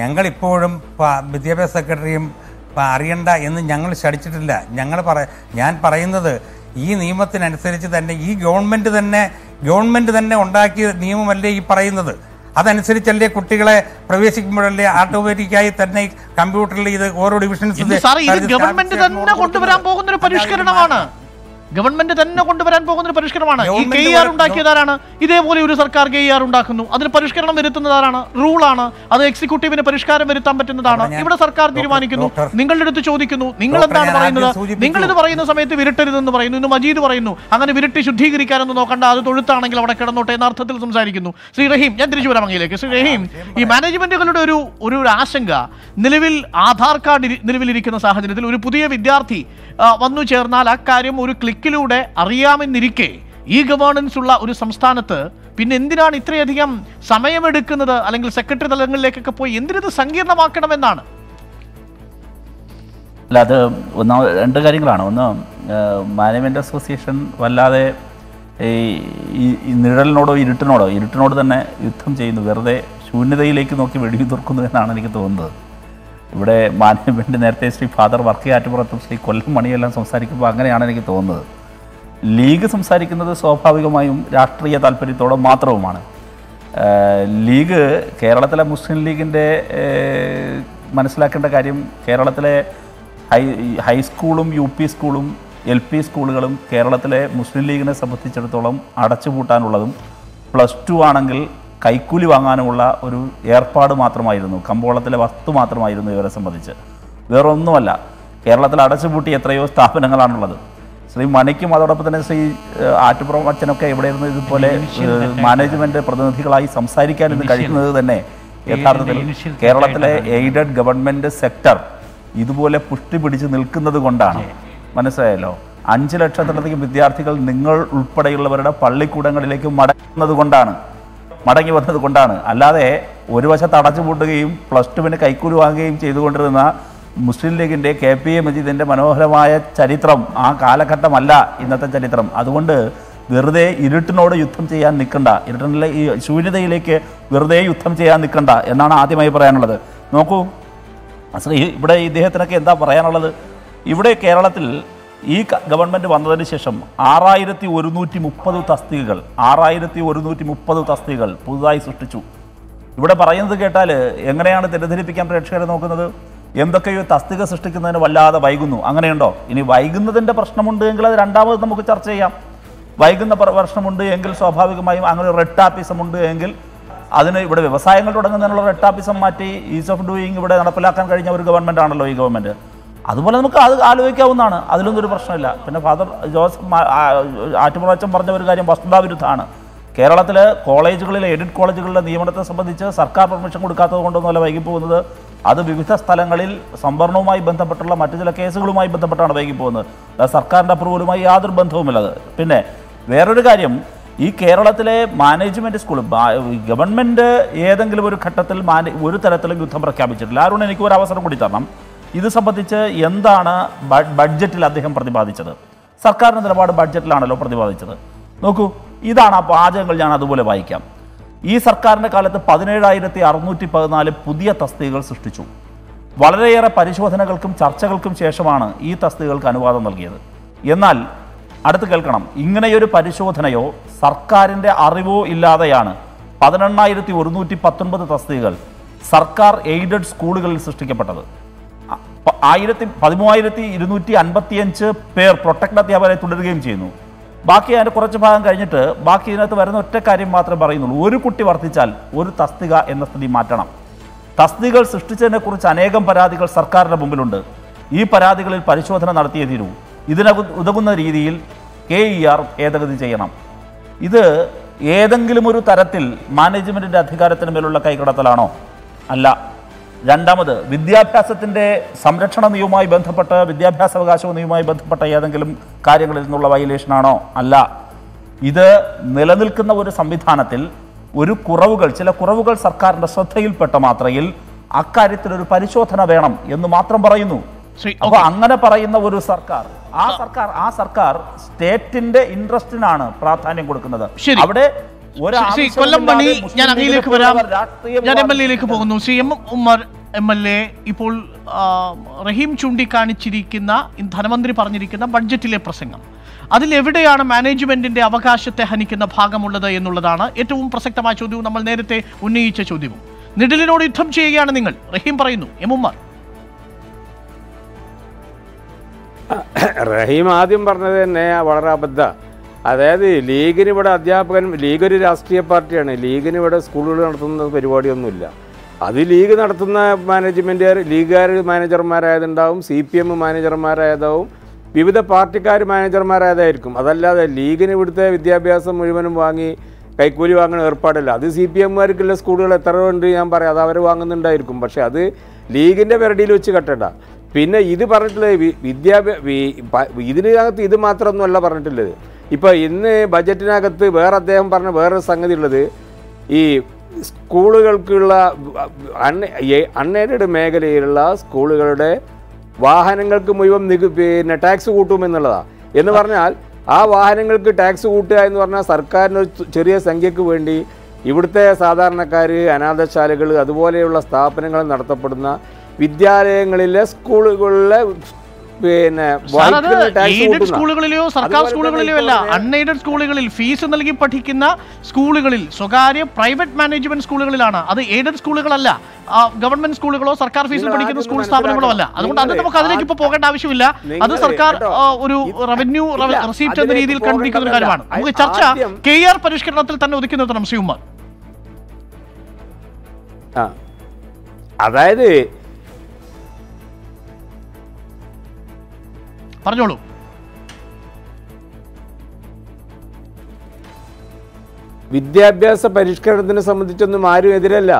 ഞങ്ങൾ ഇപ്പോഴും വിദ്യാഭ്യാസ സെക്രട്ടറിയും അറിയണ്ട എന്ന് ഞങ്ങൾ ശഠിച്ചിട്ടില്ല. ഞങ്ങൾ പറ ഞാൻ പറയുന്നത് ഈ നിയമത്തിനനുസരിച്ച് തന്നെ ഈ ഗവൺമെന്റ് തന്നെ ഗവൺമെന്റ് തന്നെ ഉണ്ടാക്കിയ നിയമമല്ലേ ഈ പറയുന്നത്? അതനുസരിച്ചല്ലേ കുട്ടികളെ പ്രവേശിക്കുമ്പോഴല്ലേ ഓട്ടോമാറ്റിക്കായി തന്നെ കമ്പ്യൂട്ടറിൽ ഇത് ഓരോ ഡിവിഷൻസ് ഗവൺമെന്റ് തന്നെ കൊണ്ടുവരാൻ പോകുന്ന ഒരു പരിഷ്കരണമാണ്. ഗവൺമെന്റ് തന്നെ കൊണ്ടുവരാൻ പോകുന്ന ഒരു പരിഷ്കരണമാണ്. ഈ കെ ആർ ഉണ്ടാക്കിയതാരാണ്? ഇതേപോലെ ഒരു സർക്കാർ കെ ആർ ഉണ്ടാക്കുന്നു. അതിന് പരിഷ്കരണം വരുത്തുന്നതാരാണ്? ആണ് അത് എക്സിക്യൂട്ടീവിന് പരിഷ്കാരം വരുത്താൻ പറ്റുന്നതാണ്. ഇവിടെ സർക്കാർ തീരുമാനിക്കുന്നു. നിങ്ങളുടെ അടുത്ത് ചോദിക്കുന്നു. നിങ്ങൾ എന്താണ് പറയുന്നത്? നിങ്ങൾ ഇത് പറയുന്ന സമയത്ത് വിരട്ടരുതെന്ന് പറയുന്നു. ഇന്ന് മജീദ് പറയുന്നു. അങ്ങനെ വിരട്ടി ശുദ്ധീകരിക്കാനൊന്നും നോക്കണ്ട. അത് തൊഴുത്താണെങ്കിൽ അവിടെ കിടന്നോട്ടെ എന്ന അർത്ഥത്തിൽ സംസാരിക്കുന്നു. ശ്രീ റഹീം ഞാൻ തിരിച്ചു വരാം അങ്ങയിലേക്ക്. ശ്രീ റഹീം ഈ മാനേജ്മെന്റുകളുടെ ഒരു ഒരു ആശങ്ക നിലവിൽ ആധാർ കാർഡ് നിലവിലിരിക്കുന്ന സാഹചര്യത്തിൽ ഒരു പുതിയ വിദ്യാർത്ഥി വന്നു ചേർന്നാൽ അക്കാര്യം ഒരു ക്ലിക്കിലൂടെ അറിയാമെന്നിരിക്കെ ഈ ഗവേണൻസ് ഉള്ള ഒരു സംസ്ഥാനത്ത് പിന്നെ എന്തിനാണ് ഇത്രയധികം സമയമെടുക്കുന്നത്? അല്ലെങ്കിൽ സെക്രട്ടറി തലങ്ങളിലേക്കൊക്കെ പോയി എന്തിനത് സങ്കീർണമാക്കണമെന്നാണ്? അല്ല അത് ഒന്നാമത് രണ്ട് കാര്യങ്ങളാണ്. ഒന്ന് മാനേജ്മെന്റ് അസോസിയേഷൻ വല്ലാതെ ഈ നിഴലിനോടോ ഇരുട്ടിനോടോ ഇരുട്ടിനോട് തന്നെ യുദ്ധം ചെയ്യുന്നു. വെറുതെ ശൂന്യതയിലേക്ക് നോക്കി വെടിയുതിർക്കുന്നു എന്നാണ് എനിക്ക് തോന്നുന്നത്. ഇവിടെ മാനേജ്മെന്റ് നേരത്തെ ശ്രീ ഫാദർ വർക്കി ആറ്റുപുറത്തും ശ്രീ കൊല്ലം മണിയെല്ലാം സംസാരിക്കുമ്പോൾ അങ്ങനെയാണ് എനിക്ക് തോന്നുന്നത്. ലീഗ് സംസാരിക്കുന്നത് സ്വാഭാവികമായും രാഷ്ട്രീയ താല്പര്യത്തോടെ മാത്രവുമാണ്. ലീഗ് കേരളത്തിലെ മുസ്ലിം ലീഗിന്റെ മനസ്സിലാക്കേണ്ട കാര്യം കേരളത്തിലെ ഹൈ ഹൈസ്കൂളും യു പി സ്കൂളും എൽ പി സ്കൂളുകളും കേരളത്തിലെ മുസ്ലിം ലീഗിനെ സംബന്ധിച്ചിടത്തോളം അടച്ചുപൂട്ടാനുള്ളതും പ്ലസ് ടു ആണെങ്കിൽ കൈക്കൂലി വാങ്ങാനുമുള്ള ഒരു ഏർപ്പാട് മാത്രമായിരുന്നു. കമ്പോളത്തിലെ വസ്തു മാത്രമായിരുന്നു ഇവരെ സംബന്ധിച്ച്. വേറെ ഒന്നുമല്ല കേരളത്തിൽ അടച്ചുപൂട്ടി എത്രയോ സ്ഥാപനങ്ങളാണുള്ളത്. ശ്രീ മണിക്കും അതോടൊപ്പം തന്നെ ശ്രീ ആറ്റുപുറം അച്ഛനൊക്കെ ഇവിടെ ഇരുന്ന് ഇതുപോലെ മാനേജ്മെന്റ് പ്രതിനിധികളായി സംസാരിക്കാൻ ഇന്ന് കഴിയുന്നത് തന്നെ. യഥാർത്ഥത്തിൽ കേരളത്തിലെ എയ്ഡഡ് ഗവൺമെന്റ് സെക്ടർ ഇതുപോലെ പുഷ്ടി പിടിച്ച് നിൽക്കുന്നത് കൊണ്ടാണ്. മനസ്സിലായല്ലോ? അഞ്ച് ലക്ഷത്തിലധികം വിദ്യാർത്ഥികൾ നിങ്ങൾ ഉൾപ്പെടെയുള്ളവരുടെ പള്ളിക്കൂടങ്ങളിലേക്ക് മടങ്ങുന്നത് കൊണ്ടാണ്. മടങ്ങി വന്നത് കൊണ്ടാണ്. അല്ലാതെ ഒരു വശത്ത് അടച്ചുപൂട്ടുകയും പ്ലസ് ടുവിന് കൈക്കൂലി വാങ്ങുകയും ചെയ്തുകൊണ്ടിരുന്ന മുസ്ലിം ലീഗിന്റെ കെ പി എ മജീദിന്റെ മനോഹരമായ ചരിത്രം ആ കാലഘട്ടമല്ല ഇന്നത്തെ ചരിത്രം. അതുകൊണ്ട് വെറുതെ ഇരുട്ടിനോട് യുദ്ധം ചെയ്യാൻ നിൽക്കണ്ട. ഇരുട്ടിലെ ഈ ശൂന്യതയിലേക്ക് വെറുതെ യുദ്ധം ചെയ്യാൻ നിൽക്കണ്ട എന്നാണ് ആദ്യമായി പറയാനുള്ളത്. നോക്കൂ ശ്രീ ഇവിടെ ഇദ്ദേഹത്തിനൊക്കെ എന്താ പറയാനുള്ളത്? ഇവിടെ കേരളത്തിൽ ഈ ഗവൺമെന്റ് വന്നതിന് ശേഷം ആറായിരത്തി ഒരുന്നൂറ്റി മുപ്പത് തസ്തികകൾ ആറായിരത്തി ഒരുന്നൂറ്റി മുപ്പത് തസ്തികകൾ പുതുതായി സൃഷ്ടിച്ചു. ഇവിടെ പറയുന്നത് കേട്ടാൽ എങ്ങനെയാണ് തെറ്റിദ്ധരിപ്പിക്കാൻ പ്രേക്ഷകരെ നോക്കുന്നത്? എന്തൊക്കെയോ തസ്തിക സൃഷ്ടിക്കുന്നതിന് വല്ലാതെ വൈകുന്നു. അങ്ങനെയുണ്ടോ? ഇനി വൈകുന്നതിന്റെ പ്രശ്നമുണ്ട് എങ്കിൽ അത് രണ്ടാമത് നമുക്ക് ചർച്ച ചെയ്യാം. വൈകുന്ന പ്രശ്നമുണ്ട് എങ്കിൽ സ്വാഭാവികമായും അങ്ങനെ റെട്ടാപ്പിസം ഉണ്ട് എങ്കിൽ അതിന് ഇവിടെ വ്യവസായങ്ങൾ തുടങ്ങുന്നതിനുള്ള റെട്ടാപ്പിസം മാറ്റി ഈസ് ഓഫ് ഡൂയിങ് ഇവിടെ നടപ്പിലാക്കാൻ കഴിഞ്ഞ ഒരു ഗവൺമെന്റ് ആണല്ലോ ഈ ഗവൺമെന്റ് അതുപോലെ നമുക്ക് അത് ആലോചിക്കാവുന്നതാണ്. അതിലൊന്നും ഒരു പ്രശ്നമില്ല. പിന്നെ ഫാദർ ജോസഫ് മാ- പറഞ്ഞ ഒരു കാര്യം വസ്തുതാവിരുദ്ധമാണ് കേരളത്തിലെ കോളേജുകളിലെ എഡിറ്റ് കോളേജുകളിലെ നിയമനത്തെ സംബന്ധിച്ച് സർക്കാർ പെർമിഷൻ കൊടുക്കാത്തത് കൊണ്ടൊന്നുമല്ല വൈകിപ്പോകുന്നത്. അത് വിവിധ സ്ഥലങ്ങളിൽ സംവരണവുമായി ബന്ധപ്പെട്ടുള്ള മറ്റു ചില കേസുകളുമായി ബന്ധപ്പെട്ടാണ് വൈകിപ്പോകുന്നത്. സർക്കാരിന്റെ അപ്രൂവലുമായി യാതൊരു ബന്ധവുമില്ല അത്. പിന്നെ വേറൊരു കാര്യം ഈ കേരളത്തിലെ മാനേജ്മെന്റ് സ്കൂൾ ഗവൺമെന്റ് ഏതെങ്കിലും ഒരു ഘട്ടത്തിൽ മാനേ ഒരു തരത്തിലും യുദ്ധം പ്രഖ്യാപിച്ചിട്ടില്ല. ആരോട് എനിക്ക് ഒരു അവസരം കൂടി തരണം. ഇത് സംബന്ധിച്ച് എന്താണ് ബഡ്ജറ്റിൽ അദ്ദേഹം പ്രതിപാദിച്ചത്? സർക്കാരിന്റെ നിലപാട് ബഡ്ജറ്റിലാണല്ലോ പ്രതിപാദിച്ചത്. നോക്കൂ ഇതാണ് ആ പാചകങ്ങൾ ഞാൻ അതുപോലെ വായിക്കാം. ഈ സർക്കാരിന്റെ കാലത്ത് പതിനേഴായിരത്തി അറുന്നൂറ്റി പതിനാല് പുതിയ തസ്തികകൾ സൃഷ്ടിച്ചു. വളരെയേറെ പരിശോധനകൾക്കും ചർച്ചകൾക്കും ശേഷമാണ് ഈ തസ്തികകൾക്ക് അനുവാദം നൽകിയത്. എന്നാൽ അടുത്ത് കേൾക്കണം ഇങ്ങനെയൊരു പരിശോധനയോ സർക്കാരിന്റെ അറിവോ ഇല്ലാതെയാണ് പതിനെണ്ണായിരത്തി ഒരുന്നൂറ്റി പത്തൊൻപത് തസ്തികകൾ സർക്കാർ എയ്ഡഡ് സ്കൂളുകളിൽ സൃഷ്ടിക്കപ്പെട്ടത്. ആയിരത്തി പതിമൂവായിരത്തി ഇരുന്നൂറ്റി അൻപത്തിയഞ്ച് പേർ പ്രൊട്ടക്ട് അധ്യാപകരെ തുടരുകയും ചെയ്യുന്നു. ബാക്കി അതിന്റെ കുറച്ച് ഭാഗം കഴിഞ്ഞിട്ട് ബാക്കി ഇതിനകത്ത് വരുന്ന ഒറ്റ കാര്യം മാത്രമേ പറയുന്നുള്ളൂ. ഒരു കുട്ടി വർദ്ധിച്ചാൽ ഒരു തസ്തിക എന്ന സ്ഥിതി മാറ്റണം. തസ്തികൾ സൃഷ്ടിച്ചതിനെ കുറിച്ച് അനേകം പരാതികൾ സർക്കാരിന്റെ മുമ്പിലുണ്ട്. ഈ പരാതികളിൽ പരിശോധന നടത്തിയേ തീരൂ. ഇതിനകു ഉതകുന്ന രീതിയിൽ കെ ഇ ആർ ഭേദഗതി ചെയ്യണം. ഇത് ഏതെങ്കിലും ഒരു തരത്തിൽ മാനേജ്മെന്റിന്റെ അധികാരത്തിന് മേലുള്ള കൈകടത്തലാണോ? അല്ല. രണ്ടാമത് വിദ്യാഭ്യാസത്തിന്റെ സംരക്ഷണ നിയമവുമായി ബന്ധപ്പെട്ട് വിദ്യാഭ്യാസ അവകാശ നിയമവുമായി ബന്ധപ്പെട്ട ഏതെങ്കിലും കാര്യങ്ങളിൽ നിന്നുള്ള വയലേഷനാണോ അല്ല. ഇത് നിലനിൽക്കുന്ന ഒരു സംവിധാനത്തിൽ ഒരു കുറവുകൾ ചില കുറവുകൾ സർക്കാരിന്റെ ശ്രദ്ധയിൽപ്പെട്ട മാത്രയിൽ അക്കാര്യത്തിൽ ഒരു പരിശോധന വേണം എന്ന് മാത്രം പറയുന്നു. അപ്പോൾ അങ്ങനെ പറയുന്ന ഒരു സർക്കാർ ആ സർക്കാർ ആ സർക്കാർ സ്റ്റേറ്റിന്റെ ഇൻട്രസ്റ്റിനാണ് പ്രാധാന്യം കൊടുക്കുന്നത്. അവിടെ ശ്രീ- ശ്രീ കൊല്ലം മണി ഞാൻ അങ്ങയിലേക്ക് വരാം. ഞാൻ എം എൽ എയിലേക്ക് പോകുന്നു. C M Ummer M L A ഇപ്പോൾ റഹീം ചൂണ്ടിക്കാണിച്ചിരിക്കുന്ന ധനമന്ത്രി പറഞ്ഞിരിക്കുന്ന ബഡ്ജറ്റിലെ പ്രസംഗം. അതിലെവിടെയാണ് മാനേജ്മെന്റിന്റെ അവകാശത്തെ ഹനിക്കുന്ന ഭാഗമുള്ളത് എന്നുള്ളതാണ് ഏറ്റവും പ്രസക്തമായ ചോദ്യവും നമ്മൾ നേരത്തെ ഉന്നയിച്ച ചോദ്യവും. നിഡിലിനോട് യുദ്ധം ചെയ്യുകയാണ് നിങ്ങൾ. റഹീം പറയുന്നു. എം ഉമ്മർ. റഹീം ആദ്യം പറഞ്ഞത് തന്നെ വളരെ അബദ്ധ. അതായത് ലീഗിന് ഇവിടെ അധ്യാപകൻ ലീഗ് ഒരു രാഷ്ട്രീയ പാർട്ടിയാണ്. ലീഗിന് ഇവിടെ സ്കൂളുകൾ നടത്തുന്ന പരിപാടിയൊന്നുമില്ല. അത് ലീഗ് നടത്തുന്ന മാനേജ്മെന്റുകാർ ലീഗുകാർ മാനേജർമാരായതുണ്ടാവും സി പി എം മാനേജർമാരായതാവും വിവിധ പാർട്ടിക്കാർ മാനേജർമാരായതായിരിക്കും. അതല്ലാതെ ലീഗിന് ഇവിടുത്തെ വിദ്യാഭ്യാസം മുഴുവനും വാങ്ങി കൈക്കൂലി വാങ്ങുന്ന ഏർപ്പാടില്ല. അത് സി പി എമ്മുകാർക്കുള്ള സ്കൂളുകൾ എത്ര ഉണ്ട് ഞാൻ പറയാം. അത് അവർ വാങ്ങുന്നുണ്ടായിരിക്കും. പക്ഷേ അത് ലീഗിന്റെ പെരടിയിൽ വെച്ച് കെട്ടണ്ട. പിന്നെ ഇത് പറഞ്ഞിട്ടുള്ളത് വി- വിദ്യാഭ്യാ വി- പ- ഇതിനകത്ത് ഇത് മാത്രമൊന്നുമല്ല പറഞ്ഞിട്ടുള്ളത്. ഇപ്പോൾ ഇന്ന് ബജറ്റിനകത്ത് വേറെ അദ്ദേഹം പറഞ്ഞ വേറൊരു സംഗതി ഉള്ളത്. ഈ സ്കൂളുകൾക്കുള്ള അൺഎയ്ഡഡ് മേഖലയിലുള്ള സ്കൂളുകളുടെ വാഹനങ്ങൾക്ക് മുഴുവൻ നികു പിന്നെ ടാക്സ് കൂട്ടുമെന്നുള്ളതാണ് എന്ന് പറഞ്ഞാൽ ആ വാഹനങ്ങൾക്ക് ടാക്സ് കൂട്ടുക എന്ന് പറഞ്ഞാൽ സർക്കാരിന് ഒരു ചെറിയ സംഖ്യക്ക് വേണ്ടി ഇവിടുത്തെ സാധാരണക്കാർ അനാഥശാലകൾ അതുപോലെയുള്ള സ്ഥാപനങ്ങൾ നടത്തപ്പെടുന്ന വിദ്യാലയങ്ങളിലെ സ്കൂളുകളിലെ പിന്നെ എയ്ഡഡ് സ്കൂളുകളിലെയോ സർക്കാർ സ്കൂളുകളിലോ സ്കൂളുകളിലെയോ അല്ല അൺഎയ്ഡഡ് സ്കൂളുകളിൽ ഫീസ് നൽകി പഠിക്കുന്ന സ്കൂളുകളിൽ സ്വകാര്യ പ്രൈവറ്റ് മാനേജ്മെന്റ് സ്കൂളുകളിലാണ്. അത് എയ്ഡഡ് സ്കൂളുകളല്ല. ഗവൺമെന്റ് സ്കൂളുകളോ സർക്കാർ ഫീസിൽ പഠിക്കുന്ന സ്കൂൾ സ്ഥാപനങ്ങളോ അല്ല. അതുകൊണ്ട് അത് നമുക്ക് അതിലേക്ക് ഇപ്പോൾ പോകേണ്ട ആവശ്യമില്ല. അത് സർക്കാർ ഒരു റവന്യൂ റിസീപ്റ്റ് എന്ന രീതിയിൽ കണ്ടിരിക്കുന്ന ഒരു. കാര്യമാണ്. നമുക്ക് ചർച്ച കെ ആർ പരിഷ്കരണത്തിൽ തന്നെ ഒതുക്കി നിർത്തണം ശ്രീകുമാർ അതായത് പറഞ്ഞോളൂ. വിദ്യാഭ്യാസ പരിഷ്കരണത്തിനെ സംബന്ധിച്ചൊന്നും ആരും എതിരല്ല.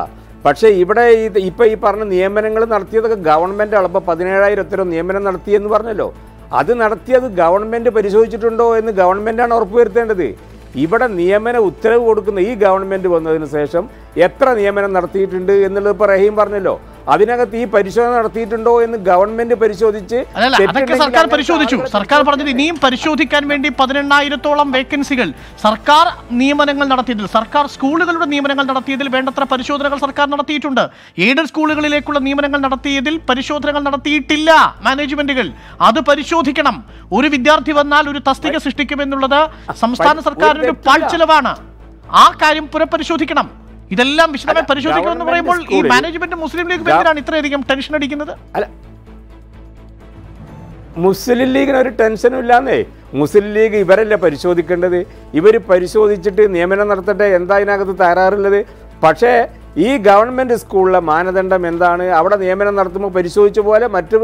പക്ഷേ ഇവിടെ ഇത് ഇപ്പം ഈ പറഞ്ഞ നിയമനങ്ങൾ നടത്തിയതൊക്കെ ഗവൺമെന്റ് അളപ്പം പതിനേഴായിരം എത്ര നിയമനം നടത്തിയെന്ന് പറഞ്ഞല്ലോ. അത് നടത്തിയത് ഗവൺമെന്റ് പരിശോധിച്ചിട്ടുണ്ടോ എന്ന് ഗവൺമെന്റാണ് ഉറപ്പുവരുത്തേണ്ടത്. ഇവിടെ നിയമന ഉത്തരവ് കൊടുക്കുന്ന ഈ ഗവൺമെന്റ് വന്നതിന് ശേഷം എത്ര നിയമനം നടത്തിയിട്ടുണ്ട് എന്നുള്ളത് ഇപ്പോൾ റഹീം പറഞ്ഞല്ലോ. അതിനകത്ത് ഈ പരിശോധന നടത്തിയിട്ടുണ്ടോ എന്ന് ഗവൺമെന്റ് പരിശോധിച്ച് സർക്കാർ പരിശോധിച്ചു. സർക്കാർ പറഞ്ഞത് ഇനിയും പരിശോധിക്കാൻ വേണ്ടി പതിനെണ്ണായിരത്തോളം വേക്കൻസികൾ സർക്കാർ നിയമനങ്ങൾ നടത്തിയതിൽ സർക്കാർ സ്കൂളുകളുടെ നിയമനങ്ങൾ നടത്തിയതിൽ വേണ്ടത്ര പരിശോധനകൾ സർക്കാർ നടത്തിയിട്ടുണ്ട്. എയ്ഡഡ് സ്കൂളുകളിലേക്കുള്ള നിയമനങ്ങൾ നടത്തിയതിൽ പരിശോധനകൾ നടത്തിയിട്ടില്ല മാനേജ്മെന്റുകൾ. അത് പരിശോധിക്കണം. ഒരു വിദ്യാർത്ഥി വന്നാൽ ഒരു തസ്തിക സൃഷ്ടിക്കുമെന്നുള്ളത് സംസ്ഥാന സർക്കാരിന്റെ. പാഴ്ചെലവാണ്. ആ കാര്യം പുനഃപരിശോധിക്കണം. ഇതെല്ലാം വിശദമായി ഗവൺമെന്റ് പറയുമ്പോൾ ഈ മാനേജ്മെന്റ് മുസ്ലിം ലീഗ് എന്തിനാണ് ഇത്രയധികം ടെൻഷൻ അടിക്കുന്നത്? അല്ല. മുസ്ലിം ലീഗിന് ഒരു ടെൻഷനും ഇല്ലാന്നേ. മുസ്ലിം ലീഗ് ഇവരല്ലേ പരിശോധിക്കേണ്ടത്? ഇവർ പരിശോധിച്ചിട്ട് നിയമനം നടത്തട്ടെ? എന്താ ഇതിനകത്ത് തകരാറുള്ളത് പക്ഷേ ഈ ഗവൺമെന്റ് സ്കൂളിലെ മാനദണ്ഡം എന്താണ്? അവിടെ നിയമനം നടത്തുമ്പോൾ പരിശോധിച്ച പോലെ മറ്റ്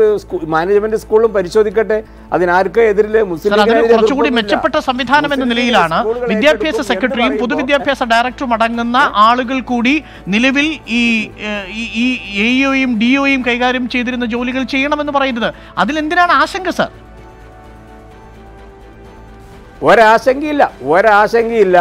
മാനേജ്മെന്റ് സ്കൂളും പരിശോധിക്കട്ടെ? അതിനാർക്കും എതിരിൽ മുസ്ലിം കുറച്ചുകൂടി മെച്ചപ്പെട്ട സംവിധാനം എന്ന നിലയിലാണ് വിദ്യാഭ്യാസ സെക്രട്ടറിയും പൊതുവിദ്യാഭ്യാസ ഡയറക്ടറും അടങ്ങുന്ന ആളുകൾ കൂടി നിലവിൽ ഈ ഈ- എയും ഡി ഡിഒയും കൈകാര്യം ചെയ്തിരുന്ന ജോലികൾ ചെയ്യണമെന്ന് പറയുന്നത് അതിലെന്തിനാണ് ആശങ്ക സർ? ഒരാശങ്കയില്ല. ഒരാശങ്കയില്ല.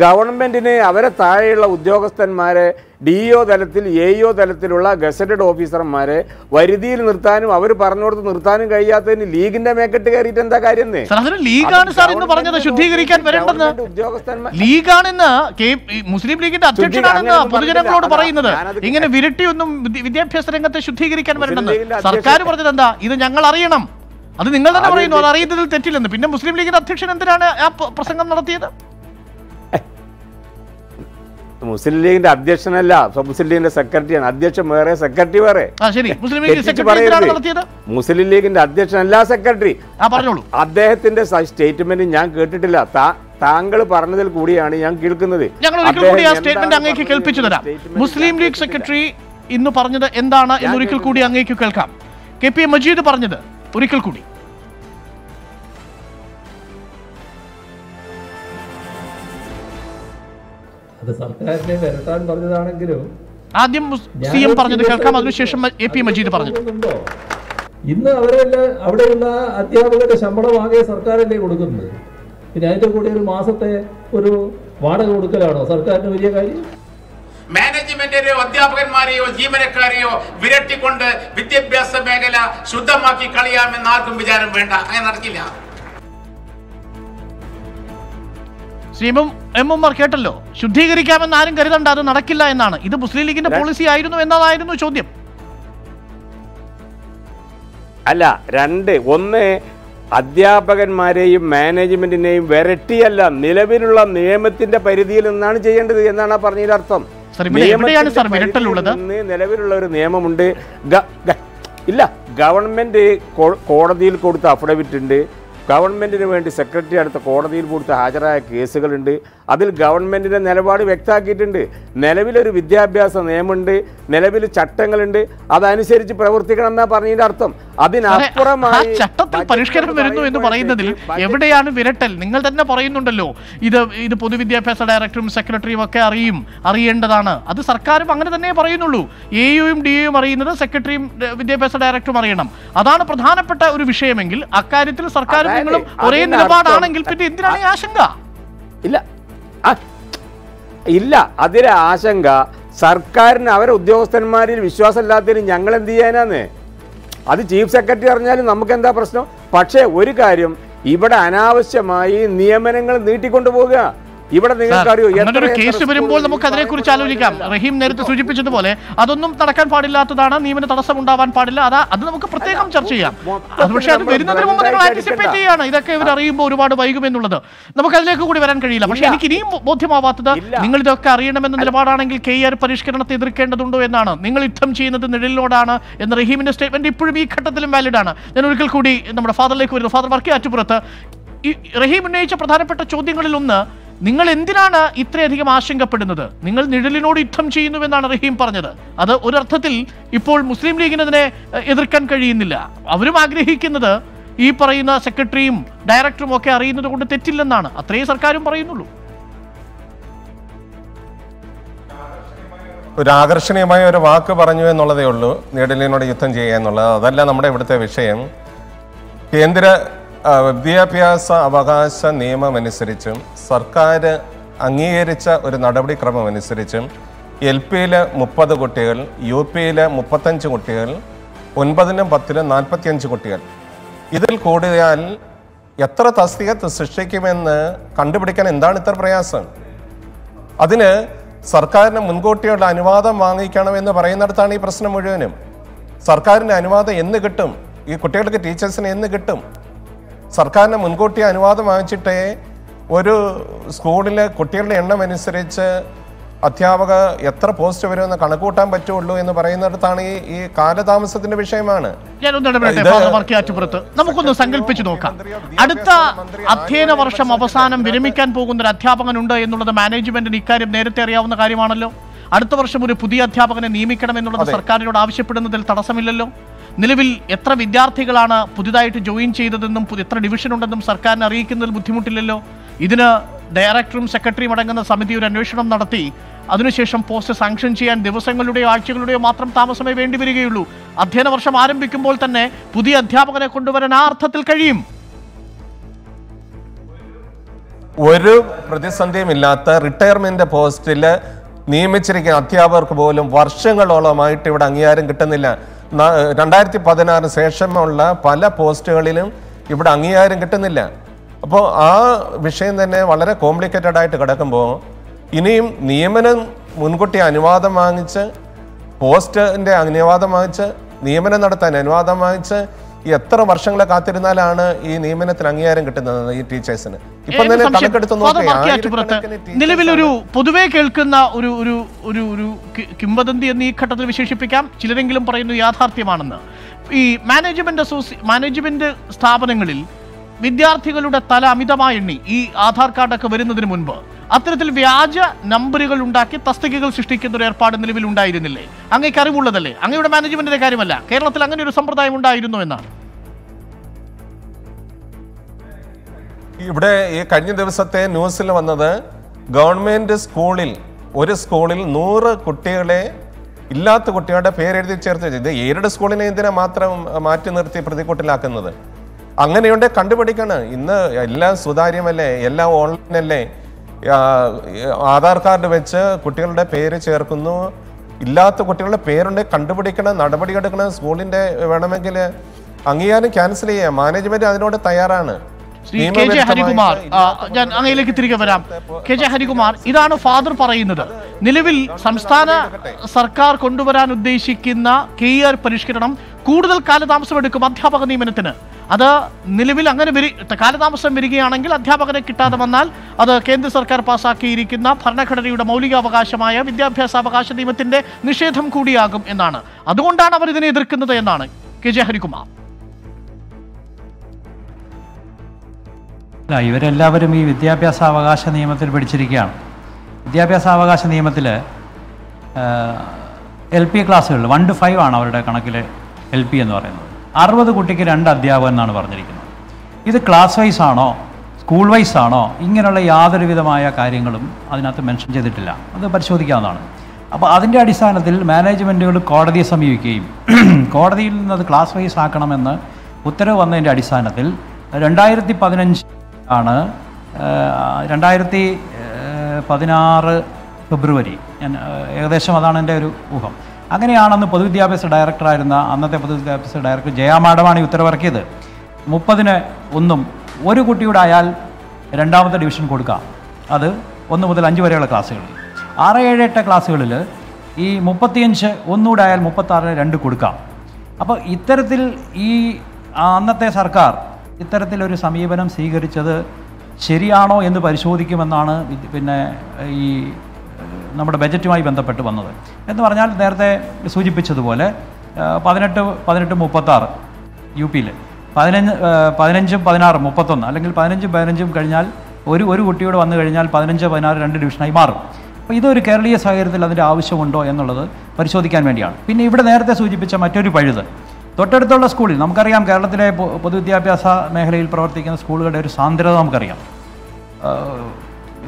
ഗവൺമെന്റിന് അവരെ താഴെയുള്ള ഉദ്യോഗസ്ഥന്മാരെ ഡി ഒ തലത്തിൽ എ ഒ തലത്തിലുള്ള ഗസറ്റഡ് ഓഫീസർമാരെ വരുതിയിൽ നിർത്താനും അവർ പറഞ്ഞു പറഞ്ഞുകൊടുത്ത് നിർത്താനും കഴിയാത്തതിന് ലീഗിന്റെ മേക്കെട്ട് കയറിയിട്ട് എന്താ കാര്യം? ലീഗാണ് സാർ ഇന്ന് പറഞ്ഞത് ശുദ്ധീകരിക്കാൻ വരേണ്ടെന്ന്. ലീഗാണെന്ന് മുസ്ലിം ലീഗിന്റെ അധ്യക്ഷനാണെന്ന് പൊതുജനങ്ങളോട്. പറയുന്നത്. ഇങ്ങനെ വിരട്ടിയൊന്നും ഒന്നും വിദ്യാഭ്യാസ രംഗത്തെ ശുദ്ധീകരിക്കാൻ വരേണ്ടെന്ന്. സർക്കാർ പറഞ്ഞത് എന്താ? ഇത് ഞങ്ങൾ അറിയണം. അത് നിങ്ങൾ തന്നെ പറയുന്നു. അത് അറിയുന്നതിൽ തെറ്റില്ലെന്ന്. പിന്നെ മുസ്ലിം ലീഗിന്റെ അധ്യക്ഷൻ എന്തിനാണ് ആ പ്രസംഗം നടത്തിയത്? മുസ്ലിം ലീഗിന്റെ അധ്യക്ഷനല്ല മുസ്ലിം ലീഗിന്റെ സെക്രട്ടറിയാണ്. അധ്യക്ഷൻ വേറെ സെക്രട്ടറി വേറെ. മുസ്ലിം ലീഗിന്റെ അധ്യക്ഷനല്ല സെക്രട്ടറി. അദ്ദേഹത്തിന്റെ സ്റ്റേറ്റ്മെന്റ് ഞാൻ കേട്ടിട്ടില്ല. താങ്കൾ പറഞ്ഞതിൽ കൂടിയാണ് ഞാൻ കേൾക്കുന്നത്. ഞങ്ങൾ ഒരിക്കൽ അദ്ദേഹം കൂടി ആ സ്റ്റേറ്റ്മെന്റ് അങ്ങേക്ക് കേൾപ്പിച്ചു തരാം. മുസ്ലിം ലീഗ് സെക്രട്ടറി ഇന്ന് പറഞ്ഞത് എന്താണ് എന്നൊരിക്കൽ കൂടി. അങ്ങേക്ക് കേൾക്കാം. കെ പി മജീദ് പറഞ്ഞത് ഒരിക്കൽ കൂടി. അത് സർക്കാരിനെ വരട്ടാൻ പറഞ്ഞതാണെങ്കിലും ആദ്യം സി എം പറഞ്ഞത് കേൾക്കാം അതിനുശേഷം എ പി മജീദ് പറഞ്ഞു? ഇന്ന് അവരെല്ലാം അവിടെയുള്ള അധ്യാപകരുടെ ശമ്പളം ആകെ സർക്കാരല്ലേ കൊടുക്കുന്നത്? പിന്നെ അതിന്റെ കൂടെ ഒരു മാസത്തെ ഒരു വാടക കൊടുക്കലാണോ സർക്കാരിന് വലിയ കാര്യം? മാനേജ്മെന്റിനെയോ അധ്യാപകന്മാരെയോ ജീവനക്കാരെയോ വിരട്ടിക്കൊണ്ട് വിദ്യാഭ്യാസ മേഖല ശുദ്ധമാക്കി കളിയാമെന്ന് ആർക്കും വിചാരം വേണ്ട. അങ്ങനെ നടക്കില്ല. ശ്രീ എം എം ആർ കേട്ടല്ലോ? ശുദ്ധീകരിക്കാമെന്ന് ആരും കരുതണ്ട അത് നടക്കില്ല എന്നാണ്. ഇത് മുസ്ലിം ലീഗിന്റെ പോളിസി ആയിരുന്നു എന്നതായിരുന്നു ചോദ്യം. അല്ല രണ്ട്. ഒന്ന് അധ്യാപകന്മാരെയും മാനേജ്മെന്റിനെയും വിരട്ടിയല്ല നിലവിലുള്ള നിയമത്തിന്റെ പരിധിയിൽ നിന്നാണ് ചെയ്യേണ്ടത് എന്നാണ് ആ പറഞ്ഞതിന്റെ അർത്ഥം? നിലവിലുള്ള ഒരു നിയമമുണ്ട്. ഇല്ല ഗവൺമെന്റ് കോടതിയിൽ കൊടുത്ത അഫിഡവിറ്റ് ഉണ്ട്. ഗവൺമെന്റിന് വേണ്ടി സെക്രട്ടറി അടുത്ത കോടതിയിൽ കൊടുത്ത് ഹാജരായ കേസുകളുണ്ട്. അതിൽ ഗവൺമെന്റിന്റെ നിലപാട് വ്യക്തമാക്കിയിട്ടുണ്ട്. നിലവിലൊരു വിദ്യാഭ്യാസ നിയമമുണ്ട് നിലവിൽ ചട്ടങ്ങളുണ്ട് അതനുസരിച്ച് പ്രവർത്തിക്കണം എന്നാ പറഞ്ഞതിന്റെ അർത്ഥം. അതിനപ്പുറമായി ചട്ടത്തിൽ പരിഷ്കരണം വരുന്നു എന്ന് പറയുന്നതിൽ എവിടെയാണ് വിരട്ടൽ? നിങ്ങൾ തന്നെ പറയുന്നുണ്ടല്ലോ ഇത് ഇത് പൊതുവിദ്യാഭ്യാസ ഡയറക്ടറും സെക്രട്ടറിയും ഒക്കെ അറിയും അറിയേണ്ടതാണ്. അത് സർക്കാരും അങ്ങനെ തന്നെ പറയുന്നുള്ളൂ. എ യുയും ഡി യുയും അറിയുന്നത് സെക്രട്ടറിയും വിദ്യാഭ്യാസ ഡയറക്ടറും അറിയണം. അതാണ് പ്രധാനപ്പെട്ട ഒരു വിഷയമെങ്കിൽ അക്കാര്യത്തിൽ സർക്കാരും നിങ്ങളും ഒരേ നിലപാടാണെങ്കിൽ പിന്നെ എന്തിനാണ് ഈ ആശങ്ക? ഇല്ല ഇല്ല അതിലെ ആശങ്ക സർക്കാരിന് അവരെ ഉദ്യോഗസ്ഥന്മാരിൽ വിശ്വാസമില്ലാത്തതിന് ഞങ്ങൾ എന്ത് ചെയ്യാനാന്ന്? അത് ചീഫ് സെക്രട്ടറി അറിഞ്ഞാലും നമുക്ക് എന്താ പ്രശ്നം? പക്ഷേ ഒരു കാര്യം ഇവിടെ അനാവശ്യമായി നിയമനങ്ങൾ നീട്ടിക്കൊണ്ടു പോകുക ഇവിടെ നിങ്ങൾക്കറിയോ കേസ് വരുമ്പോൾ നമുക്ക് അതിനെക്കുറിച്ച് ആലോചിക്കാം. റഹീം നേരത്തെ സൂചിപ്പിച്ചതുപോലെ അതൊന്നും നടക്കാൻ പാടില്ലാത്തതാണ് നിയമന തടസ്സം ഉണ്ടാവാൻ പാടില്ല. അതാ അത് നമുക്ക് പ്രത്യേകം ചർച്ച ചെയ്യാം. അത് പക്ഷേ അത് വരുന്നതിന് മുമ്പ് നിങ്ങൾ ആന്റിസിപ്പേറ്റ് ചെയ്യാണ്. ഇതൊക്കെ ഇവർ അറിയുമ്പോൾ ഒരുപാട് വൈകും എന്നുള്ളത്. നമുക്ക് അതിലേക്ക് കൂടി വരാൻ കഴിയില്ല. പക്ഷേ എനിക്ക് ഇനിയും ബോധ്യമാവാത്തത് നിങ്ങൾ ഇതൊക്കെ അറിയണമെന്ന നിലപാടാണെങ്കിൽ കെ ആർ പരിഷ്കരണത്തെ എതിർക്കേണ്ടതുണ്ടോ എന്നാണ്. നിങ്ങൾ യുദ്ധം ചെയ്യുന്നത് നിഴലിനോടാണ് എന്ന റഹീമിന്റെ സ്റ്റേറ്റ്മെന്റ് ഇപ്പോഴും ഈ ഘട്ടത്തിലും വാലിഡ് ആണ്. ഞാൻ ഒരിക്കൽ കൂടി നമ്മുടെ ഫാദറിലേക്ക് വരുന്നു. ഫാദർ വർക്കി ആറ്റുപുറത്ത്. ഈ റഹീം ഉന്നയിച്ച പ്രധാനപ്പെട്ട ചോദ്യങ്ങളിൽ ഒന്ന് നിങ്ങൾ എന്തിനാണ് ഇത്രയധികം ആശങ്കപ്പെടുന്നത്? നിങ്ങൾ നിഴലിനോട് യുദ്ധം ചെയ്യുന്നുവെന്നാണ് റഹീം പറഞ്ഞത്. അത് ഒരർത്ഥത്തിൽ ഇപ്പോൾ മുസ്ലിം ലീഗിന് അതിനെ എതിർക്കാൻ കഴിയുന്നില്ല. അവരും ആഗ്രഹിക്കുന്നത് ഈ പറയുന്ന സെക്രട്ടറിയും ഡയറക്ടറും ഒക്കെ അറിയുന്നത് കൊണ്ട് തെറ്റില്ലെന്നാണ്. അത്രയേ സർക്കാരും പറയുന്നുള്ളൂ. ഒരു ആകർഷണീയമായ ഒരു വാക്ക് പറഞ്ഞു എന്നുള്ളതേ ഉള്ളൂ. നീഡലിനോട് യുദ്ധം ചെയ്യുക എന്നുള്ളത്. അതല്ല നമ്മുടെ ഇവിടുത്തെ വിഷയം. കേന്ദ്ര വിദ്യാഭ്യാസ അവകാശ നിയമം അനുസരിച്ചും സർക്കാർ അംഗീകരിച്ച ഒരു നടപടിക്രമം അനുസരിച്ചും എൽ പിയിൽ മുപ്പത് കുട്ടികൾ യു പിയിൽ മുപ്പത്തഞ്ച് കുട്ടികൾ ഒൻപതിനും പത്തിനും നാൽപ്പത്തിയഞ്ച് കുട്ടികൾ. ഇതിൽ കൂടിയാൽ എത്ര തസ്തിക സൃഷ്ടിക്കുമെന്ന് കണ്ടുപിടിക്കാൻ എന്താണ് ഇത്ര പ്രയാസം? അതിന് സർക്കാരിന് മുൻകൂട്ടിയുള്ള അനുവാദം വാങ്ങിക്കണമെന്ന് പറയുന്നിടത്താണ് ഈ പ്രശ്നം മുഴുവനും. സർക്കാരിന്റെ അനുവാദം എന്ന് കിട്ടും. ഈ കുട്ടികൾക്ക് ടീച്ചേഴ്സിന് എന്ന് കിട്ടും. സർക്കാരിന് മുൻകൂട്ടി അനുവാദം വാങ്ങിച്ചിട്ടേ ഒരു സ്കൂളിലെ കുട്ടികളുടെ എണ്ണം അനുസരിച്ച് അധ്യാപക എത്ര പോസ്റ്റ് വരുമെന്ന് കണക്കൂട്ടാൻ പറ്റുള്ളൂ എന്ന് പറയുന്നിടത്താണ് ഈ ഈ കാലതാമസത്തിന്റെ വിഷയമാണ്. നമുക്കൊന്ന് സങ്കല്പിച്ചു നോക്കാം. അടുത്ത അധ്യയന വർഷം അവസാനം വിരമിക്കാൻ പോകുന്ന ഒരു അധ്യാപകനുണ്ട് എന്നുള്ളത് മാനേജ്മെന്റിന് ഇക്കാര്യം നേരത്തെ അറിയാവുന്ന കാര്യമാണല്ലോ. അടുത്ത വർഷം ഒരു പുതിയ അധ്യാപകനെ നിയമിക്കണം എന്നുള്ളത് സർക്കാരിനോട് ആവശ്യപ്പെടുന്നതിൽ തടസ്സമില്ലല്ലോ. നിലവിൽ എത്ര വിദ്യാർത്ഥികളാണ് പുതിയതായിട്ട് ജോയിൻ ചെയ്തതെന്നും എത്ര ഡിവിഷൻ ഉണ്ടെന്നും സർക്കാരിനെ അറിയിക്കുന്നതിൽ ബുദ്ധിമുട്ടില്ലല്ലോ. ഇതിന് ഡയറക്ടറും സെക്രട്ടറിയും അടങ്ങുന്ന സമിതി ഒരു അന്വേഷണം നടത്തി. അതിനുശേഷം പോസ്റ്റ് സാങ്ഷൻ ചെയ്യാൻ ദിവസങ്ങളുടെയോ ആഴ്ചകളുടെയോ മാത്രം താമസമേ വേണ്ടി വരികയുള്ളൂ അധ്യയന വർഷം ആരംഭിക്കുമ്പോൾ തന്നെ പുതിയ അധ്യാപകനെ കൊണ്ടുവരാൻ ആ അർത്ഥത്തിൽ കഴിയും. ഒരു പ്രതിസന്ധിയും ഇല്ലാത്ത റിട്ടയർമെന്റ് പോസ്റ്റിൽ നിയമിച്ചിരിക്കുന്ന അധ്യാപകർക്ക് പോലും വർഷങ്ങളോളമായിട്ട് ഇവിടെ അംഗീകാരം കിട്ടുന്നില്ല. രണ്ടായിരത്തി പതിനാറ് ശേഷമുള്ള പല പോസ്റ്റുകളിലും ഇവിടെ അംഗീകാരം കിട്ടുന്നില്ല. അപ്പോൾ ആ വിഷയം തന്നെ വളരെ കോംപ്ലിക്കേറ്റഡ് ആയിട്ട് കിടക്കുമ്പോൾ ഇനിയും നിയമനം മുൻകൂട്ടി അനുവാദം വാങ്ങിച്ച് പോസ്റ്റിന്റെ അനുവാദം വാങ്ങിച്ച് നിയമനം നടത്താൻ അനുവാദം വാങ്ങിച്ച് ഈ എത്ര വർഷങ്ങളെ കാത്തിരുന്നാലാണ് ഈ നിയമനത്തിന് അംഗീകാരം കിട്ടുന്നത് ഈ ടീച്ചേഴ്സിന്? ഇപ്പൊ തന്നെ? കണക്കെടുത്ത് നിലവിലൊരു പൊതുവേ കേൾക്കുന്ന ഒരു ഒരു ഒരു ഒരു കിംവദന്തി എന്ന് ഈ ഘട്ടത്തിൽ വിശേഷിപ്പിക്കാം. ചിലരെങ്കിലും പറയുന്നു യാഥാർത്ഥ്യമാണെന്ന്. ഈ മാനേജ്മെന്റ് അസോസി മാനേജ്മെന്റ് സ്ഥാപനങ്ങളിൽ വിദ്യാർത്ഥികളുടെ തല അമിതമായി എണ്ണി ഈ ആധാർ കാർഡൊക്കെ വരുന്നതിന് മുൻപ് അത്തരത്തിൽ വ്യാജ നമ്പറുകൾ ഉണ്ടാക്കി തസ്തികകൾ സൃഷ്ടിക്കുന്ന ഒരു ഏർപ്പാട് നിലവിൽ ഉണ്ടായിരുന്നില്ലേ? അങ്ങേക്ക് അറിവുള്ളതല്ലേ? അങ്ങയുടെ മാനേജ്മെന്റിന്റെ കാര്യമല്ല. കേരളത്തിൽ അങ്ങനെ ഒരു സമ്പ്രദായം ഉണ്ടായിരുന്നു എന്നാണ്. ഇവിടെ ഈ കഴിഞ്ഞ ദിവസത്തെ ന്യൂസിൽ വന്നത് ഗവൺമെന്റ് സ്കൂളിൽ ഒരു സ്കൂളിൽ നൂറ് കുട്ടികളെ ഇല്ലാത്ത കുട്ടികളുടെ പേരെഴുതി ചേർത്ത് ഇത് ഏരുടെ സ്കൂളിനെ എന്തിനാ മാത്രം മാറ്റി നിർത്തി പ്രതിക്കൂട്ടിലാക്കുന്നത്? അങ്ങനെയുണ്ട് കണ്ടുപിടിക്കണം. ഇന്ന് എല്ലാം സുതാര്യമല്ലേ? എല്ലാം ഓൺലൈനല്ലേ ആധാർ കാർഡ് വെച്ച് കുട്ടികളുടെ പേര് ചേർക്കുന്നു. ഇല്ലാത്ത കുട്ടികളുടെ പേരുണ്ട് കണ്ടുപിടിക്കണം നടപടിയെടുക്കണം സ്കൂളിന്റെ വേണമെങ്കിൽ അംഗീകാരം ക്യാൻസൽ ചെയ്യാം. മാനേജ്മെന്റ് അതിനോട് തയ്യാറാണ്. ശ്രീ കെ ജെ ഹരികുമാർ ഞാൻ അങ്ങയിലേക്ക് തിരികെ വരാം. കെ ജെ ഹരികുമാർ ഇതാണ് ഫാദർ പറയുന്നത്. നിലവിൽ സംസ്ഥാന സർക്കാർ കൊണ്ടുവരാൻ ഉദ്ദേശിക്കുന്ന കെ ആർ പരിഷ്കരണം കൂടുതൽ കാലതാമസം എടുക്കും അധ്യാപക നിയമനത്തിന്. അത് നിലവിൽ അങ്ങനെ വരി കാലതാമസം വരികയാണെങ്കിൽ അധ്യാപകരെ കിട്ടാതെ വന്നാൽ അത് കേന്ദ്ര സർക്കാർ പാസാക്കിയിരിക്കുന്ന ഭരണഘടനയുടെ മൗലികാവകാശമായ വിദ്യാഭ്യാസ അവകാശ നിയമത്തിന്റെ നിഷേധം കൂടിയാകും എന്നാണ്. അതുകൊണ്ടാണ് അവർ ഇതിനെ എതിർക്കുന്നത് എന്നാണ് കെ ജെ ഹരികുമാർ. അല്ല ഇവരെല്ലാവരും ഈ വിദ്യാഭ്യാസ അവകാശ നിയമത്തിൽ പഠിച്ചിരിക്കുകയാണ് വിദ്യാഭ്യാസ അവകാശ നിയമത്തിൽ എൽ പി ക്ലാസ്സുകളിൽ വൺ ടു ഫൈവ് ആണ് അവരുടെ കണക്കിൽ എൽ പി എന്ന് പറയുന്നത്. അറുപത് കുട്ടിക്ക് രണ്ട് അധ്യാപകൻ എന്നാണ് പറഞ്ഞിരിക്കുന്നത്. ഇത് ക്ലാസ് വൈസ് ആണോ സ്കൂൾ വൈസ് ആണോ ഇങ്ങനെയുള്ള യാതൊരു വിധമായ കാര്യങ്ങളും അതിനകത്ത് മെൻഷൻ ചെയ്തിട്ടില്ല. അത് പരിശോധിക്കാവുന്നതാണ്. അപ്പോൾ അതിന്റെ അടിസ്ഥാനത്തിൽ മാനേജ്മെന്റുകൾ കോടതിയെ സമീപിക്കുകയും കോടതിയിൽ നിന്ന് അത് ക്ലാസ് വൈസ് ആക്കണമെന്ന് ഉത്തരവ് വന്നതിന്റെ അടിസ്ഥാനത്തിൽ രണ്ടായിരത്തി പതിനഞ്ച് ആണ് രണ്ടായിരത്തി പതിനാറ് ഫെബ്രുവരി. ഞാൻ ഏകദേശം അതാണ് എന്റെ ഒരു ഊഹം. അങ്ങനെയാണെന്ന് പൊതുവിദ്യാഭ്യാസ ഡയറക്ടറായിരുന്ന അന്നത്തെ പൊതുവിദ്യാഭ്യാസ ഡയറക്ടർ ജയാമാഡമാണ് ഈ ഉത്തരവിറക്കിയത്. മുപ്പതിന് ഒന്നും ഒരു കുട്ടിയുടെ ആയാൽ രണ്ടാമത്തെ ഡിവിഷൻ കൊടുക്കാം അത് ഒന്ന് മുതൽ അഞ്ച് വരെയുള്ള ക്ലാസ്സുകളിൽ ആറ് ഏഴ് എട്ട് ക്ലാസ്സുകളിൽ ഈ മുപ്പത്തിയഞ്ച് ഒന്നുകൂടെ ആയാൽ മുപ്പത്താറിന് രണ്ട് കൊടുക്കാം. അപ്പോൾ ഇത്തരത്തിൽ ഈ അന്നത്തെ സർക്കാർ ഇത്തരത്തിലൊരു സമീപനം സ്വീകരിച്ചത് ശരിയാണോ എന്ന് പരിശോധിക്കുമെന്നാണ് പിന്നെ ഈ നമ്മുടെ ബജറ്റുമായി ബന്ധപ്പെട്ട് വന്നത്. എന്ന് പറഞ്ഞാൽ നേരത്തെ സൂചിപ്പിച്ചതുപോലെ പതിനെട്ട് പതിനെട്ട് മുപ്പത്താറ് യു പിയിൽ പതിനഞ്ച് പതിനഞ്ചും പതിനാറും മുപ്പത്തൊന്ന് അല്ലെങ്കിൽ പതിനഞ്ചും പതിനഞ്ചും കഴിഞ്ഞാൽ ഒരു ഒരു കുട്ടിയോട് വന്നു കഴിഞ്ഞാൽ പതിനഞ്ച് പതിനാറ് രണ്ട് ഡിവിഷനായി മാറും. അപ്പോൾ ഇതൊരു കേരളീയ സാഹചര്യത്തിൽ അതിന്റെ ആവശ്യമുണ്ടോ എന്നുള്ളത് പരിശോധിക്കാൻ വേണ്ടിയാണ്. പിന്നെ ഇവിടെ നേരത്തെ സൂചിപ്പിച്ച മറ്റൊരു പഴുത്. തൊട്ടടുത്തുള്ള സ്കൂളിൽ നമുക്കറിയാം കേരളത്തിലെ പൊതുവിദ്യാഭ്യാസ മേഖലയിൽ പ്രവർത്തിക്കുന്ന സ്കൂളുകളുടെ ഒരു സാന്ദ്രത നമുക്കറിയാം.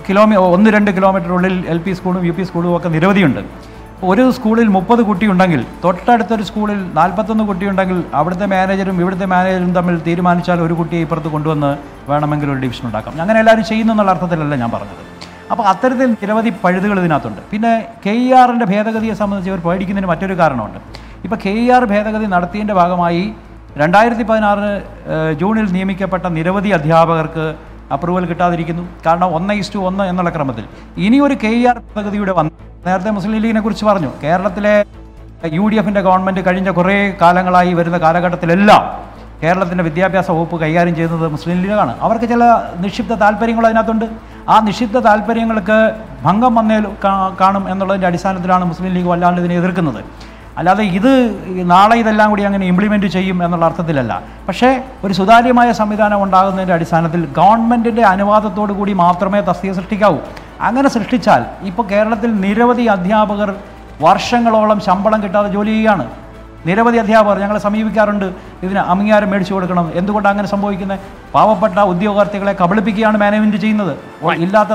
കിലോമീ ഒന്ന് രണ്ട് കിലോമീറ്റർ ഉള്ളിൽ എൽ പി സ്കൂളും യു പി സ്കൂളും ഒക്കെ നിരവധിയുണ്ട്. ഒരു സ്കൂളിൽ മുപ്പത് കുട്ടിയുണ്ടെങ്കിൽ തൊട്ടടുത്തൊരു സ്കൂളിൽ നാൽപ്പത്തൊന്ന് കുട്ടിയുണ്ടെങ്കിൽ അവിടുത്തെ മാനേജരും ഇവിടുത്തെ മാനേജരും തമ്മിൽ തീരുമാനിച്ചാൽ ഒരു കുട്ടിയെ ഇപ്പുറത്ത് കൊണ്ടുവന്ന് വേണമെങ്കിൽ ഒരു ഡിവിഷൻ ഉണ്ടാക്കാം. അങ്ങനെ എല്ലാവരും ചെയ്യുന്നു എന്നുള്ള അർത്ഥത്തിലല്ല ഞാൻ പറഞ്ഞത്. അപ്പോൾ അത്തരത്തിൽ നിരവധി പഴുതുകൾ ഇതിനകത്തുണ്ട്. പിന്നെ കെ ഇ ആറിന്റെ ഭേദഗതിയെ സംബന്ധിച്ച് ഇവർ പേടിക്കുന്നതിന് മറ്റൊരു കാരണമുണ്ട്. ഇപ്പോൾ കെ ഇ ആർ ഭേദഗതി നടത്തിയതിന്റെ ഭാഗമായി രണ്ടായിരത്തി പതിനാറ് ജൂണിൽ നിയമിക്കപ്പെട്ട നിരവധി അധ്യാപകർക്ക് അപ്രൂവൽ കിട്ടാതിരിക്കുന്നു. കാരണം ഒന്ന് ഇസ്റ്റു ഒന്ന് എന്നുള്ള ക്രമത്തിൽ. ഇനി ഒരു കെ ആർ ഭേദഗതിയുടെ വന്ന് നേരത്തെ മുസ്ലിം ലീഗിനെ കുറിച്ച് പറഞ്ഞു. കേരളത്തിലെ യു ഡി എഫിന്റെ ഗവൺമെന്റ് കഴിഞ്ഞ കുറേ കാലങ്ങളായി വരുന്ന കാലഘട്ടത്തിലെല്ലാം കേരളത്തിന്റെ വിദ്യാഭ്യാസ വകുപ്പ് കൈകാര്യം ചെയ്യുന്നത് മുസ്ലിം ലീഗാണ്. അവർക്ക് ചില നിക്ഷിപ്ത താല്പര്യങ്ങൾ അതിനകത്തുണ്ട്. ആ നിക്ഷിപ്ത താല്പര്യങ്ങൾക്ക് ഭംഗം വന്നേ കാണും എന്നുള്ളതിന്റെ അടിസ്ഥാനത്തിലാണ് മുസ്ലിം ലീഗ് വല്ലാണ്ട് ഇതിനെ എതിർക്കുന്നത്. അല്ലാതെ ഇത് നാളെ ഇതെല്ലാം കൂടി അങ്ങനെ ഇംപ്ലിമെന്റ് ചെയ്യും എന്നുള്ള അർത്ഥത്തിലല്ല. പക്ഷേ ഒരു സുതാര്യമായ സംവിധാനം ഉണ്ടാകുന്നതിന്റെ അടിസ്ഥാനത്തിൽ ഗവൺമെന്റിന്റെ അനുവാദത്തോടു കൂടി മാത്രമേ തസ്തിക സൃഷ്ടിക്കാവൂ. അങ്ങനെ സൃഷ്ടിച്ചാൽ ഇപ്പോൾ കേരളത്തിൽ നിരവധി അധ്യാപകർ വർഷങ്ങളോളം ശമ്പളം കിട്ടാതെ ജോലി ചെയ്യുകയാണ്. നിരവധി അധ്യാപകർ ഞങ്ങളെ സമീപിക്കാറുണ്ട്. ഇതിന് അംഗീകാരം മേടിച്ചു കൊടുക്കണം. എന്തുകൊണ്ടാണ് അങ്ങനെ സംഭവിക്കുന്നത് പാവപ്പെട്ട ഉദ്യോഗാർത്ഥികളെ കബളിപ്പിക്കുകയാണ് മാനേജ്മെന്റ് ചെയ്യുന്നത്. ഇല്ലാത്ത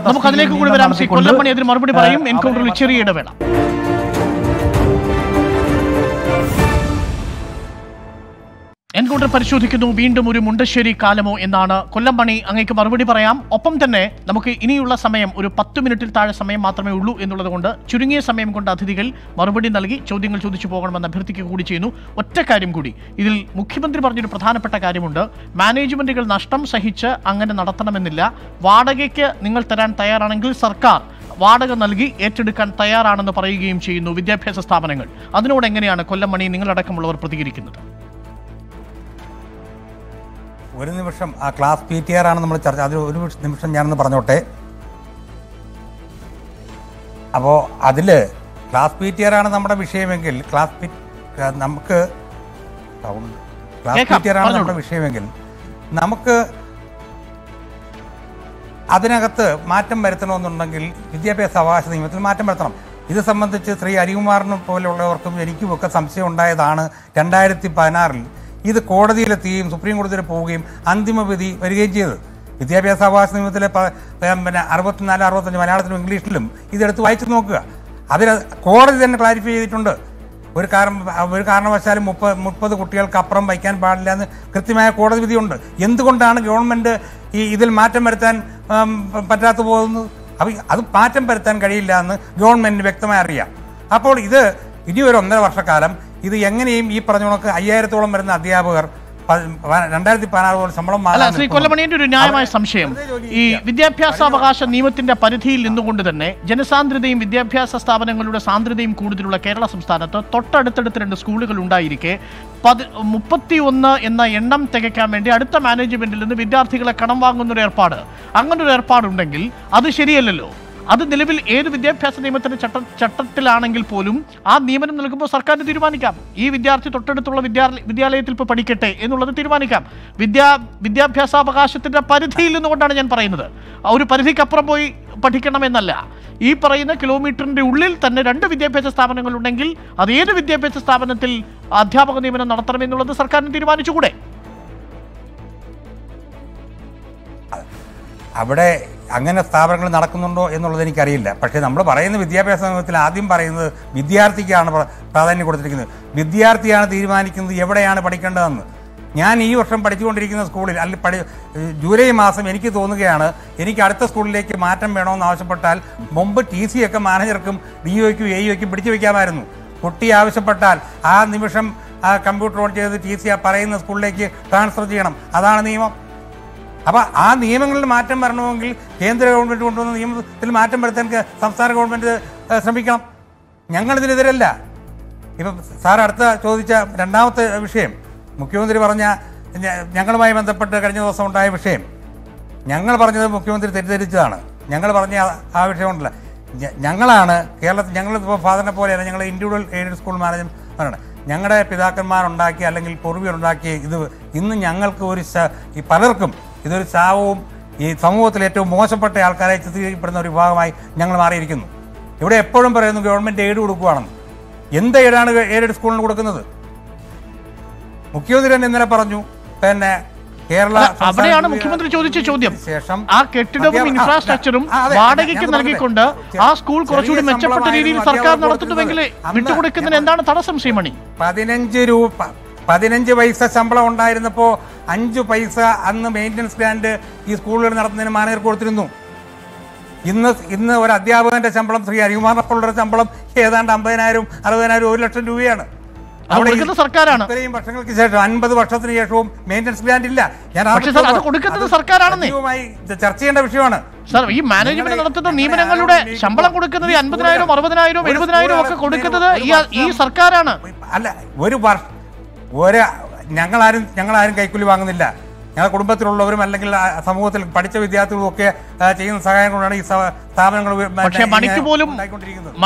എൻകൗണ്ടർ പരിശോധിക്കുന്നു. വീണ്ടും ഒരു മുണ്ടശ്ശേരി കാലമോ എന്നാണ് കൊല്ലം പണി. അങ്ങേക്ക് മറുപടി പറയാം. ഒപ്പം തന്നെ നമുക്ക് ഇനിയുള്ള സമയം ഒരു പത്ത് മിനിറ്റിൽ താഴെ സമയം മാത്രമേ ഉള്ളൂ എന്നുള്ളത് കൊണ്ട് ചുരുങ്ങിയ സമയം കൊണ്ട് അതിഥികൾ മറുപടി നൽകി ചോദ്യങ്ങൾ ചോദിച്ചു പോകണമെന്ന് അഭ്യർത്ഥിക്കുക കൂടി ചെയ്യുന്നു. ഒറ്റ കാര്യം കൂടി. ഇതിൽ മുഖ്യമന്ത്രി പറഞ്ഞൊരു പ്രധാനപ്പെട്ട കാര്യമുണ്ട്. മാനേജ്മെന്റുകൾ നഷ്ടം സഹിച്ച് അങ്ങനെ നടത്തണമെന്നില്ല. വാടകയ്ക്ക് നിങ്ങൾ തരാൻ തയ്യാറാണെങ്കിൽ സർക്കാർ വാടക നൽകി ഏറ്റെടുക്കാൻ തയ്യാറാണെന്ന് പറയുകയും ചെയ്യുന്നു വിദ്യാഭ്യാസ സ്ഥാപനങ്ങൾ. അതിനോട് എങ്ങനെയാണ് കൊല്ലം മണി നിങ്ങളടക്കമുള്ളവർ പ്രതികരിക്കുന്നത്? ഒരു നിമിഷം ആ ക്ലാസ് പി ടി ആർ ആണ് നമ്മൾ ചർച്ച അതിൽ ഒരു നിമിഷ- ഞാനൊന്ന് പറഞ്ഞോട്ടെ. അപ്പോൾ അതിൽ ക്ലാസ് പി ടി ആർ ആണ് നമ്മുടെ വിഷയമെങ്കിൽ ക്ലാസ് പി നമുക്ക് ക്ലാസ് പി ടി ആർ ആണ് നമ്മുടെ വിഷയമെങ്കിൽ നമുക്ക് അതിനകത്ത് മാറ്റം വരുത്തണമെന്നുണ്ടെങ്കിൽ വിദ്യാഭ്യാസ അവകാശ നിയമത്തിൽ മാറ്റം വരുത്തണം. ഇത് സംബന്ധിച്ച് ശ്രീ അരികുമാറിനും പോലെയുള്ളവർക്കും എനിക്കുമൊക്കെ സംശയം ഉണ്ടായതാണ് രണ്ടായിരത്തി പതിനാറിൽ. ഇത് കോടതിയിലെത്തുകയും സുപ്രീം കോടതിയിൽ പോവുകയും അന്തിമ വിധി വരികയും ചെയ്തത്. വിദ്യാഭ്യാസ അവകാശ നിയമത്തിലെ പിന്നെ അറുപത്തിനാല് അറുപത്തഞ്ച് മലയാളത്തിലും ഇംഗ്ലീഷിലും ഇതെടുത്ത് വായിച്ചു നോക്കുക. അതിൽ കോടതി തന്നെ ക്ലാരിഫൈ ചെയ്തിട്ടുണ്ട്. ഒരു കാരണം ഒരു കാരണവശാലും മുപ്പത് മുപ്പത് കുട്ടികൾക്ക് അപ്പുറം വയ്ക്കാൻ പാടില്ല എന്ന് കൃത്യമായ കോടതി വിധിയുണ്ട്. എന്തുകൊണ്ടാണ് ഗവൺമെന്റ് ഈ ഇതിൽ മാറ്റം വരുത്താൻ പറ്റാത്ത പോകുന്നത്? അപ്പം അത് മാറ്റം വരുത്താൻ കഴിയില്ല എന്ന് ഗവൺമെന്റ് വ്യക്തമായി അറിയാം. അപ്പോൾ ഇത് ഇനി ഒരു ഒന്നര വർഷക്കാലം ഇത് എങ്ങനെയും ഈ പറഞ്ഞ കണക്ക് അയ്യായിരത്തോളം വരുന്ന അധ്യാപകർ രണ്ടായിരത്തി പതിനാറ് പോലെ ശമ്പളം അല്ല ശ്രീ. കൊല്ലമണിയുടെ ഒരു ന്യായമായ സംശയം. ഈ വിദ്യാഭ്യാസ അവകാശ നിയമത്തിന്റെ പരിധിയിൽ നിന്നുകൊണ്ട് തന്നെ ജനസാന്ദ്രതയും വിദ്യാഭ്യാസ സ്ഥാപനങ്ങളുടെ സാന്ദ്രതയും കൂടുതലുള്ള കേരള സംസ്ഥാനത്ത് തൊട്ടടുത്തടുത്ത് രണ്ട് സ്കൂളുകൾ ഉണ്ടായിരിക്കെ. പതി മുപ്പത്തി ഒന്ന് എന്ന എണ്ണം തികയ്ക്കാൻ വേണ്ടി അടുത്ത മാനേജ്മെന്റിൽ നിന്ന് വിദ്യാർത്ഥികളെ കടം വാങ്ങുന്ന ഒരു ഏർപ്പാട്. അങ്ങനൊരു ഏർപ്പാടുണ്ടെങ്കിൽ അത് ശരിയല്ലല്ലോ. അത് നിലവിൽ ഏത് വിദ്യാഭ്യാസ നിയമത്തിന്റെ ചട്ട ചട്ടത്തിലാണെങ്കിൽ പോലും ആ നിയമനം നൽകുമ്പോൾ സർക്കാർ തീരുമാനിക്കാം. ഈ വിദ്യാർത്ഥി തൊട്ടടുത്തുള്ള വിദ്യാലയ വിദ്യാലയത്തിൽ ഇപ്പോൾ പഠിക്കട്ടെ എന്നുള്ളത് തീരുമാനിക്കാം. വിദ്യാ വിദ്യാഭ്യാസാവകാശത്തിന്റെ പരിധിയിൽ നിന്നുകൊണ്ടാണ് ഞാൻ പറയുന്നത്. ഒരു പരിധിക്കപ്പുറം പോയി പഠിക്കണമെന്നല്ല. ഈ പറയുന്ന കിലോമീറ്ററിന്റെ ഉള്ളിൽ തന്നെ രണ്ട് വിദ്യാഭ്യാസ സ്ഥാപനങ്ങളുണ്ടെങ്കിൽ അത് ഏത് വിദ്യാഭ്യാസ സ്ഥാപനത്തിൽ അധ്യാപക നിയമനം നടത്തണമെന്നുള്ളത് സർക്കാരിന് തീരുമാനിച്ചുകൂടെ? അവിടെ അങ്ങനെ സ്ഥാപനങ്ങൾ നടക്കുന്നുണ്ടോ എന്നുള്ളത് എനിക്കറിയില്ല. പക്ഷേ നമ്മൾ പറയുന്ന വിദ്യാഭ്യാസ നിയമത്തിൽ ആദ്യം പറയുന്നത് വിദ്യാർത്ഥിക്കാണ് പ്രാധാന്യം കൊടുത്തിരിക്കുന്നത്. വിദ്യാർത്ഥിയാണ് തീരുമാനിക്കുന്നത് എവിടെയാണ് പഠിക്കേണ്ടതെന്ന്. ഞാൻ ഈ വർഷം പഠിച്ചുകൊണ്ടിരിക്കുന്ന സ്കൂളിൽ അല്ലെങ്കിൽ പഠി ജൂലൈ മാസം എനിക്ക് തോന്നുകയാണ് എനിക്ക് അടുത്ത സ്കൂളിലേക്ക് മാറ്റം വേണമെന്ന് ആവശ്യപ്പെട്ടാൽ മുമ്പ് ടി സി ഒക്കെ മാനേജർക്കും ഡി ഒക്കും എ ഒക്കും പിടിച്ചു വയ്ക്കാമായിരുന്നു. കുട്ടി ആവശ്യപ്പെട്ടാൽ ആ നിമിഷം ആ കമ്പ്യൂട്ടർ ഓൺ ചെയ്ത് ടി സി ആ പറയുന്ന സ്കൂളിലേക്ക് ട്രാൻസ്ഫർ ചെയ്യണം. അതാണ് നിയമം. അപ്പൊ ആ നിയമങ്ങളിൽ മാറ്റം വരണമെങ്കിൽ കേന്ദ്ര ഗവൺമെന്റ് കൊണ്ടുവന്ന നിയമത്തിൽ മാറ്റം വരുത്താൻ സംസ്ഥാന ഗവൺമെന്റ് ശ്രമിക്കണം. ഞങ്ങൾ ഇതിനെതിരല്ല ഇപ്പം സാർ അടുത്ത ചോദിച്ച രണ്ടാമത്തെ വിഷയം മുഖ്യമന്ത്രി പറഞ്ഞ ഞങ്ങളുമായി ബന്ധപ്പെട്ട് കഴിഞ്ഞ ദിവസം ഉണ്ടായ വിഷയം. ഞങ്ങൾ പറഞ്ഞത് മുഖ്യമന്ത്രി തെറ്റിദ്ധരിച്ചതാണ്. ഞങ്ങൾ പറഞ്ഞ ആ- വിഷയമുണ്ടല്ല ഞങ്ങളാണ് കേരളത്തിൽ ഞങ്ങൾ ഇപ്പോൾ ഫാദറിനെ പോലെയല്ല ഞങ്ങൾ ഇൻഡിവിജ്വൽ എയ്ഡഡ് സ്കൂൾ മാനേജ്മെന്റ് ഞങ്ങളുടെ പിതാക്കന്മാരുണ്ടാക്കിയ അല്ലെങ്കിൽ പൂർവികരുണ്ടാക്കിയ ഇത് ഇന്ന് ഞങ്ങൾക്ക് ഒരു പലർക്കും ഇതൊരു ചാവവും ഈ സമൂഹത്തിൽ ഏറ്റവും മോശപ്പെട്ട ആൾക്കാരെ ചിത്രീകരിക്കപ്പെടുന്ന ഒരു വിഭാഗമായി ഞങ്ങൾ മാറിയിരിക്കുന്നു. ഇവിടെ എപ്പോഴും പറയുന്നു ഗവൺമെന്റ് എയ്ഡ് കൊടുക്കുകയാണെന്ന് എന്ത് എയ്ഡാണ് എയ്ഡഡ് സ്കൂളിന് കൊടുക്കുന്നത്? മുഖ്യമന്ത്രി തന്നെ ഇന്നലെ പറഞ്ഞു പിന്നെ കേരള അവിടെയാണ് മുഖ്യമന്ത്രി ചോദിച്ച ചോദ്യം. ശേഷം ആ കെട്ടിടവും ഇൻഫ്രാസ്ട്രക്ചറും വാടകയ്ക്ക് നൽകിക്കൊണ്ട് ആ സ്കൂൾ കുറച്ചുകൂടി മെച്ചപ്പെട്ട രീതിയിൽ സർക്കാർ നടത്തുന്നുവെങ്കിൽ കൊടുക്കുന്നത്. വിട്ടുകൊടുക്കുന്നതിന് എന്താണ് തടസ്സം ശ്രീമണി? പതിനഞ്ച് രൂപ പതിനഞ്ച് പൈസ ശമ്പളം ഉണ്ടായിരുന്നപ്പോൾ അഞ്ച് പൈസ അന്ന് മെയിന്റനൻസ് ഗ്രാൻഡ് ഈ സ്കൂളുകൾ നടത്തുന്നതിന് മാനേജർ കൊടുത്തിരുന്നു. ഇന്ന് ഇന്ന് ഒരു അധ്യാപകന്റെ ശമ്പളം ശ്രീ ഹരികുമാറിനൊക്കെയുള്ള ശമ്പളം ഏതാണ്ട് അമ്പതിനായിരം അറുപതിനായിരം ഒരു ലക്ഷം രൂപയാണ്. സർക്കാരാണ്. ഇത്രയും വർഷങ്ങൾക്ക് ശേഷം അൻപത് വർഷത്തിന് ശേഷവും മെയിന്റനൻസ് ഗ്രാൻഡ് ഇല്ല. ഞാൻ കൊടുക്കുന്നത് സർക്കാരാണെന്നേ. ചർച്ച ചെയ്യേണ്ട വിഷയമാണ്. സാർ ഈ മാനേജ്മെന്റ് നടത്തുന്ന നിയമനങ്ങളുടെ ശമ്പളം കൊടുക്കുന്നത് അൻപതിനായിരം അറുപതിനായിരം എഴുപതിനായിരം ഒക്കെ കൊടുക്കുന്നത് ഈ ഈ സർക്കാരാണ്. അല്ല ഒരു വർഷം ഒരു ഞങ്ങളാരും ഞങ്ങളാരും കൈക്കൂലി വാങ്ങുന്നില്ല. ഞങ്ങളുടെ കുടുംബത്തിലുള്ളവരും അല്ലെങ്കിൽ സമൂഹത്തിൽ പഠിച്ച വിദ്യാർത്ഥികളും ഒക്കെ ചെയ്യുന്ന സഹായം കൊണ്ടാണ് ഈ സ്ഥാപനങ്ങൾ പക്ഷേ മണിക്ക് പോലും.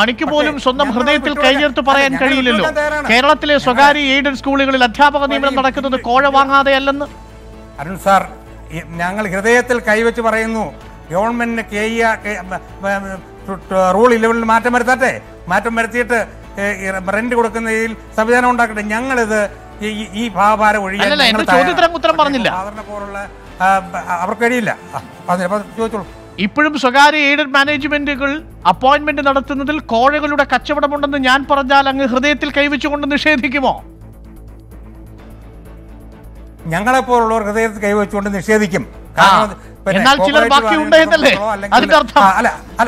മണിക്ക് പോലും സ്വന്തം ഹൃദയത്തിൽ കൈയ്യെടുത്ത് കൈചേർത്ത് പറയാൻ കഴിയില്ലല്ലോ. കേരളത്തിലെ സ്വകാര്യ എയ്ഡഡ് സ്കൂളുകളിൽ അധ്യാപക നിയമനം നടക്കുന്നത് കോഴ വാങ്ങാതെ അല്ലെന്ന് അരുൺ സാർ ഞങ്ങൾ ഹൃദയത്തിൽ കൈവച്ച് പറയുന്നു ഗവൺമെന്റിന് കെ ഇ റൂൾ ഇലവനിൽ മാറ്റം വരുത്തട്ടെ? മാറ്റം വരുത്തിയിട്ട് റെന്റ് കൊടുക്കുന്നതിൽ സംവിധാനം ഉണ്ടാക്കട്ടെ? ഞങ്ങളിത് ഈ- ഭാവഭാരം ഒഴിയാൻ ചോദ്യത്തിന് ഉത്തരം പറഞ്ഞില്ല. പോലുള്ള അവർക്ക് കഴിയില്ല. ചോദിച്ചോളൂ. ഇപ്പോഴും സ്വകാര്യ എയ്ഡഡ് മാനേജ്മെന്റുകൾ അപ്പോയിന്റ്മെന്റ് നടത്തുന്നതിൽ കോഴകളുടെ കച്ചവടമുണ്ടെന്ന് ഞാൻ പറഞ്ഞാൽ അങ്ങ് ഹൃദയത്തിൽ കൈവച്ചുകൊണ്ട് നിഷേധിക്കുമോ? ഞങ്ങളെ പോലുള്ളവർ ഹൃദയത്തിൽ കൈവച്ചുകൊണ്ട് നിഷേധിക്കും. പിന്നെ എന്നാൽ ചിലർ ബാക്കി അല്ലെങ്കിൽ- അതിന്റെ അർത്ഥം.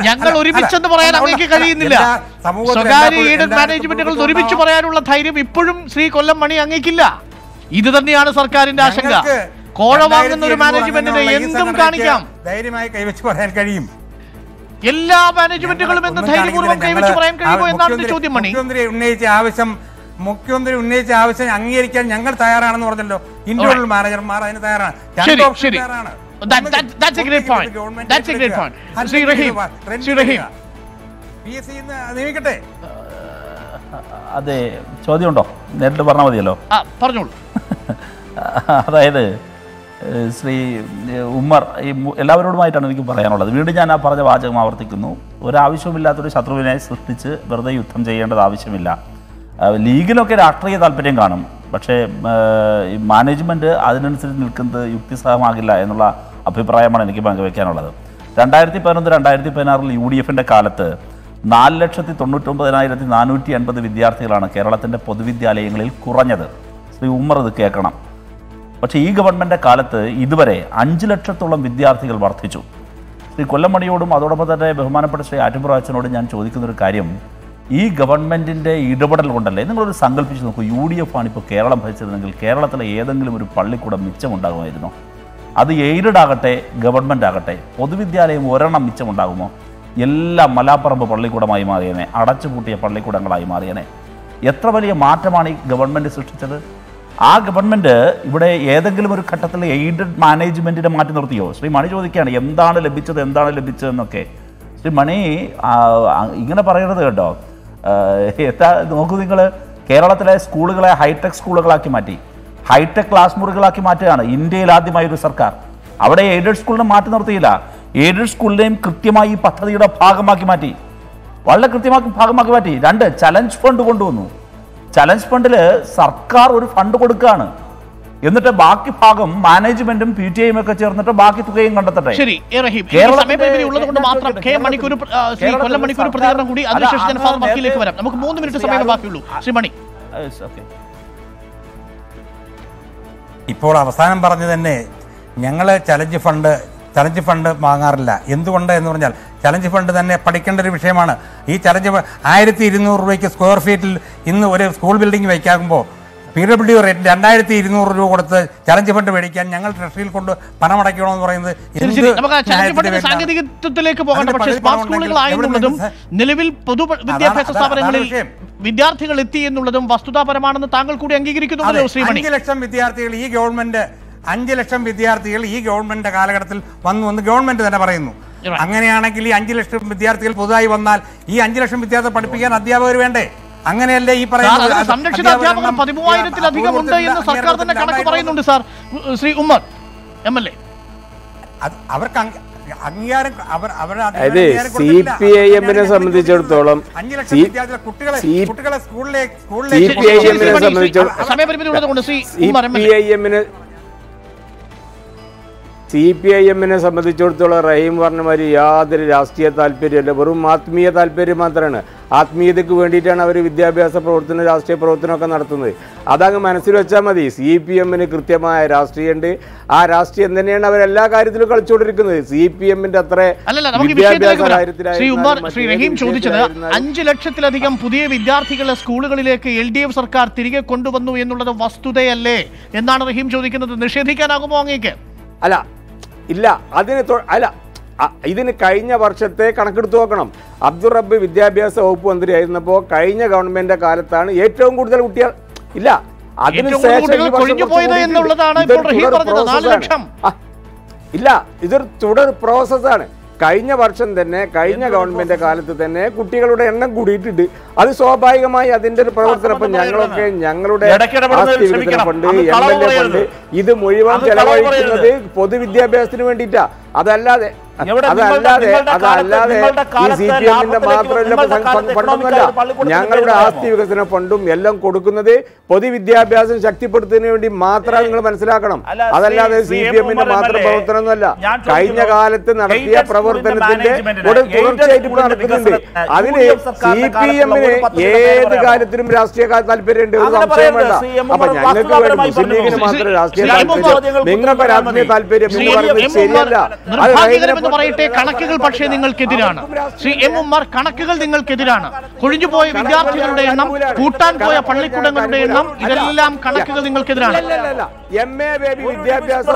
ഞങ്ങൾ ഒരുമിച്ചെന്ന് പറയാൻ അങ്ങേക്ക് കഴിയുന്നില്ല. സ്വകാര്യ എയ്ഡഡ് മാനേജ്മെന്റുകൾ ഒരുമിച്ച് പറയാനുള്ള ധൈര്യം ഇപ്പോഴും ശ്രീ കൊല്ലം മണി അങ്ങേക്കില്ല. ഇത് തന്നെയാണ് സർക്കാരിന്റെ ആശങ്ക. കോഴ വാങ്ങുന്ന ഒരു 2007 മാനേജ്മെന്റിന് എന്തും കാണിക്കാം. ധൈര്യമായി കൈവച്ച് പറയാൻ കഴിയും. എല്ലാ മാനേജ്മെന്റുകളും എന്ന് ധൈര്യപൂർവം. കൈവച്ച് പറയാൻ കഴിയുമോ എന്നാണ് ചോദ്യം മണി. മുഖ്യമന്ത്രി ഉന്നയിച്ച ആവശ്യം മുഖ്യമന്ത്രി ഉന്നയിച്ച ആവശ്യം അംഗീകരിക്കാൻ ഞങ്ങൾ തയ്യാറാണെന്ന് പറഞ്ഞല്ലോ. ഇൻഡിവിജ്വൽ മാനേജർമാർ അതിന് തയ്യാറാണ്. തയ്യാറാണ്. That- that- that's a great point. That's a great point. Sri Shri Sri Rahim. നിയമിക്കട്ടെ? അതെ ചോദ്യമുണ്ടോ? നേരിട്ട് പറഞ്ഞാൽ മതിയല്ലോ. ആ പറഞ്ഞോളൂ. അതായത് ശ്രീ ഉമ്മർ ഈ എല്ലാവരോടുമായിട്ടാണ് എനിക്ക് പറയാനുള്ളത്. വീണ്ടും ഞാൻ ആ പറഞ്ഞ വാചകം ആവർത്തിക്കുന്നു. ഒരാവശ്യമില്ലാത്തൊരു ശത്രുവിനെ സൃഷ്ടിച്ച് വെറുതെ യുദ്ധം ചെയ്യേണ്ടത് ആവശ്യമില്ല. ലീഗിലൊക്കെ രാഷ്ട്രീയ താല്പര്യം കാണും. പക്ഷേ ഈ മാനേജ്മെന്റ് അതിനനുസരിച്ച് നിൽക്കുന്നത് യുക്തിസഹമാകില്ല എന്നുള്ള അഭിപ്രായമാണ് എനിക്ക് പങ്കുവയ്ക്കാനുള്ളത് രണ്ടായിരത്തി പതിനൊന്ന് രണ്ടായിരത്തി പതിനാറിൽ യു ഡി എഫിന്റെ കാലത്ത് നാല് ലക്ഷത്തി തൊണ്ണൂറ്റൊമ്പതിനായിരത്തി നാനൂറ്റി അൻപത് വിദ്യാർത്ഥികളാണ് കേരളത്തിന്റെ പൊതുവിദ്യാലയങ്ങളിൽ കുറഞ്ഞത്. ശ്രീ ഉമ്മർ ഇത് കേൾക്കണം. പക്ഷേ ഈ ഗവൺമെന്റിന്റെ കാലത്ത് ഇതുവരെ അഞ്ച് ലക്ഷത്തോളം വിദ്യാർത്ഥികൾ വർദ്ധിച്ചു. ശ്രീ കൊല്ലമണിയോടും അതോടൊപ്പം തന്നെ ബഹുമാനപ്പെട്ട ശ്രീ ആറ്റുപുറാച്ചനോടും ഞാൻ ചോദിക്കുന്നൊരു കാര്യം. ഈ ഗവൺമെന്റിന്റെ ഇടപെടൽ കൊണ്ടല്ലേ? നിങ്ങളൊരു സങ്കല്പിച്ച് നോക്കൂ യു ഡി എഫ് ആണ് ഇപ്പോൾ കേരളം ഭരിച്ചിരുന്നെങ്കിൽ കേരളത്തിലെ ഏതെങ്കിലും ഒരു പള്ളിക്കൂടം മിച്ചമുണ്ടാകുമായിരുന്നോ? അത് എയ്ഡഡ് ആകട്ടെ ഗവൺമെന്റ് ആകട്ടെ പൊതുവിദ്യാലയം ഒരെണ്ണം മിച്ചമുണ്ടാകുമോ? എല്ലാം മലാപ്പറമ്പ് പള്ളിക്കൂടമായി മാറിയനെ അടച്ചുപൂട്ടിയ പള്ളിക്കൂടങ്ങളായി മാറിയനെ. എത്ര വലിയ മാറ്റമാണ് ഈ ഗവൺമെന്റ് സൃഷ്ടിച്ചത്? ആ ഗവൺമെന്റ് ഇവിടെ ഏതെങ്കിലും ഒരു ഘട്ടത്തിൽ എയ്ഡഡ് മാനേജ്മെന്റിനെ മാറ്റി നിർത്തിയോ? ശ്രീ മണി ചോദിക്കുകയാണ് എന്താണ് ലഭിച്ചത്? എന്താണ് ലഭിച്ചതെന്നൊക്കെ ശ്രീ മണി ഇങ്ങനെ പറയരുത് കേട്ടോ. എത്താ നോക്കൂ നിങ്ങൾ കേരളത്തിലെ സ്കൂളുകളെ ഹൈടെക് സ്കൂളുകളാക്കി മാറ്റി. ഹൈടെക് ക്ലാസ് മുറികളാക്കി മാറ്റുകയാണ് ഇന്ത്യയിൽ ആദ്യമായി ഒരു സർക്കാർ. അവിടെ എയ്ഡഡ് സ്കൂളിനെ മാറ്റി നിർത്തിയില്ല. എയ്ഡഡ് സ്കൂളിനെയും കൃത്യമായി ഈ പദ്ധതിയുടെ ഭാഗമാക്കി മാറ്റി. വളരെ കൃത്യമാക്കി ഭാഗമാക്കി മാറ്റി. രണ്ട് ചലഞ്ച് ഫണ്ട് കൊണ്ടുവന്നു. ചലഞ്ച് ഫണ്ടിൽ സർക്കാർ ഒരു ഫണ്ട് കൊടുക്കുകയാണ്. എന്നിട്ട് ബാക്കി ഭാഗം മാനേജ്മെന്റും പി ടി ഐയും ഒക്കെ ചേർന്നിട്ട് ബാക്കി തുകയും കണ്ടെത്തട്ടെ. ശരി എ റഹീം എനിക്ക് കേരളത്തിന്റെ- സമയപരിമിതി ഉള്ളത് കൊണ്ട് മാത്രം കെ മണിക്കൂർ ശ്രീ കൊല്ലം മണിക്കൂർ പ്രതികരണം കൂടി. അതിനുശേഷം വരാം. നമുക്ക് മൂന്ന് മിനിറ്റ് സമയം ബാക്കിയുള്ളൂ. ശ്രീ മണി ഓക്കെ. ഇപ്പോൾ അവസാനം പറഞ്ഞു തന്നെ ഞങ്ങൾ ചലഞ്ച് ഫണ്ട് ചലഞ്ച് ഫണ്ട് വാങ്ങാറില്ല. എന്തുകൊണ്ട് എന്ന് പറഞ്ഞാൽ ചലഞ്ച് ഫണ്ട് തന്നെ പഠിക്കേണ്ട ഒരു വിഷയമാണ്. ഈ ചലഞ്ച് ആയിരത്തി ഇരുന്നൂറ് രൂപയ്ക്ക് സ്ക്വയർ ഫീറ്റിൽ ഇന്ന് ഒരു സ്കൂൾ ബിൽഡിംഗ് വയ്ക്കാകുമ്പോൾ പി ഡബ്ല്യു റേറ്റ് രണ്ടായിരത്തി ഇരുന്നൂറ് രൂപ കൊടുത്ത് ചലഞ്ച് ഫണ്ട് മേടിക്കാൻ ഞങ്ങൾ ട്രഷറിയിൽ കൊണ്ട് പണം അടയ്ക്കണമെന്ന് പറയുന്നത് സാങ്കേതികത്വത്തിലേക്ക് പോകണ്ട. പക്ഷേ സ്മാർട്ട് നിലവിൽ പൊതു വിദ്യാഭ്യാസ സ്ഥാപനങ്ങളിൽ. വിദ്യാർത്ഥികൾ എത്തി എന്നുള്ളതും വസ്തുതാപരമാണെന്ന് താങ്കൾ കൂടി അംഗീകരിക്കുന്നു അഞ്ച് ലക്ഷം വിദ്യാർത്ഥികൾ ഈ ഗവൺമെന്റ് അഞ്ച് ലക്ഷം വിദ്യാർത്ഥികൾ ഈ ഗവൺമെന്റ് കാലഘട്ടത്തിൽ വന്നു എന്ന് ഗവൺമെന്റ് തന്നെ പറയുന്നു. അങ്ങനെയാണെങ്കിൽ ഈ അഞ്ച് ലക്ഷം വിദ്യാർത്ഥികൾ പുതുതായി വന്നാൽ ഈ അഞ്ച് ലക്ഷം വിദ്യാർത്ഥികൾ പഠിപ്പിക്കാൻ അധ്യാപകർ വേണ്ടേ? അങ്ങനെയല്ലേ ഈ പറയുന്നത്? സംരക്ഷിത അധ്യാപകർ പതിമൂവായിരത്തിലധികം ഉണ്ട് എന്ന് സർക്കാർ തന്നെ കണക്ക് പറയുന്നുണ്ട് sir. Shri Ummer M L A. അവർക്ക് അതായത് സി പി ഐ എമ്മിനെ സംബന്ധിച്ചിടത്തോളം ലക്ഷം സി- പി ഐ എമ്മിനെ സംബന്ധിച്ചിടത്തോളം സി പി ഐ എമ്മിന് സി പി ഐ എമ്മിനെ സംബന്ധിച്ചിടത്തോളം റഹീം പറഞ്ഞ മാതിരി യാതൊരു രാഷ്ട്രീയ താല്പര്യമല്ല. വെറും ആത്മീയ താല്പര്യം മാത്രമാണ്. ആത്മീയതയ്ക്ക് വേണ്ടിയിട്ടാണ് അവർ വിദ്യാഭ്യാസ പ്രവർത്തനം രാഷ്ട്രീയ പ്രവർത്തനമൊക്കെ നടത്തുന്നത്. അതങ്ങ് മനസ്സിൽ വെച്ചാൽ മതി. സി പി എമ്മിന് കൃത്യമായ രാഷ്ട്രീയമുണ്ട്. ആ രാഷ്ട്രീയം തന്നെയാണ് അവർ എല്ലാ കാര്യത്തിലും കളിച്ചുകൊണ്ടിരിക്കുന്നത്. സി പി എമ്മിന്റെ അത്ര ശ്രീ റഹീം ചോദിച്ചത് അഞ്ച് ലക്ഷത്തിലധികം പുതിയ വിദ്യാർത്ഥികളെ സ്കൂളുകളിലേക്ക് എൽ ഡി എഫ് സർക്കാർ തിരികെ കൊണ്ടുവന്നു എന്നുള്ളത് വസ്തുതയല്ലേ എന്നാണ് റഹീം ചോദിക്കുന്നത്. നിഷേധിക്കാനാകുമോ അങ്ങേക്ക്? അല്ല ഇല്ല അതിന് അല്ല ഇതിന് കഴിഞ്ഞ വർഷത്തെ കണക്കെടുത്ത് നോക്കണം. അബ്ദുൾ റബ്ബ് വിദ്യാഭ്യാസ വകുപ്പ് മന്ത്രിയായിരുന്നപ്പോൾ കഴിഞ്ഞ ഗവൺമെന്റിന്റെ കാലത്താണ് ഏറ്റവും കൂടുതൽ കുട്ടികൾ. ഇല്ല അതിനുശേഷം ഇല്ല ഇതൊരു തുടർ പ്രോസസ്സാണ് കഴിഞ്ഞ വർഷം തന്നെ കഴിഞ്ഞ ഗവൺമെന്റ് കാലത്ത് തന്നെ കുട്ടികളുടെ എണ്ണം കൂടിയിട്ടുണ്ട്. അത് സ്വാഭാവികമായി അതിന്റെ ഒരു പ്രവർത്തനം അപ്പൊ ഞങ്ങളൊക്കെ ഞങ്ങളുടെ. Fund M L A fund ഇത് മുഴുവൻ ചെലവഴിക്കുന്നത് പൊതുവിദ്യാഭ്യാസത്തിന് വേണ്ടിയിട്ടാ. അതല്ലാതെ അതല്ലാതെ നിങ്ങളുടെ കാലത്ത് അതല്ലാതെ നിങ്ങളുടെ ഈ കാലത്ത് സി പി എമ്മിന്റെ മാത്രമല്ല ഫണ്ടൊന്നുമല്ല ഞങ്ങളുടെ ആസ്തി വികസന ഫണ്ടും എല്ലാം കൊടുക്കുന്നത് പൊതുവിദ്യാഭ്യാസം ശക്തിപ്പെടുത്തുന്നതിന് വേണ്ടി മാത്രം നിങ്ങൾ മനസ്സിലാക്കണം. അതല്ലാതെ സി പി എമ്മിന്റെ മാത്രം പ്രവർത്തനമൊന്നുമല്ല. കഴിഞ്ഞ കാലത്ത് നടത്തിയ പ്രവർത്തനത്തിന്റെ തുടർച്ചയായിട്ട് ഇപ്പോൾ നടക്കുന്നുണ്ട്. അതിന് സി പി എമ്മിന് ഏത് കാര്യത്തിലും രാഷ്ട്രീയ താല്പര്യമുണ്ട് ഒരു സംശയമല്ല സംശയം വേണ്ട. അപ്പൊ ഞങ്ങൾക്ക് വേണ്ടി മുസ്ലിം ലീഗിന് മാത്രം രാഷ്ട്രീയ താല്പര്യം നിങ്ങൾക്ക് രാഷ്ട്രീയ താല്പര്യം എന്ന് പറയുന്നത് ശരിയല്ല. അത് നിർഭാഗ്യകരമെന്ന് റഹീമിനെ പറയട്ടെ കണക്കുകൾ പക്ഷേ നിങ്ങൾക്കെതിരാണ്. ശ്രീ എം ഉമ്മർ കണക്കുകൾ നിങ്ങൾക്കെതിരാണ്. കൊഴിഞ്ഞുപോയ വിദ്യാർത്ഥികളുടെ എണ്ണം കൂട്ടാൻ പോയ പള്ളിക്കൂടങ്ങളുടെ എണ്ണം ഇതെല്ലാം കണക്കുകൾ നിങ്ങൾക്കെതിരാണ്. എം എ ബേബി വിദ്യാഭ്യാസ?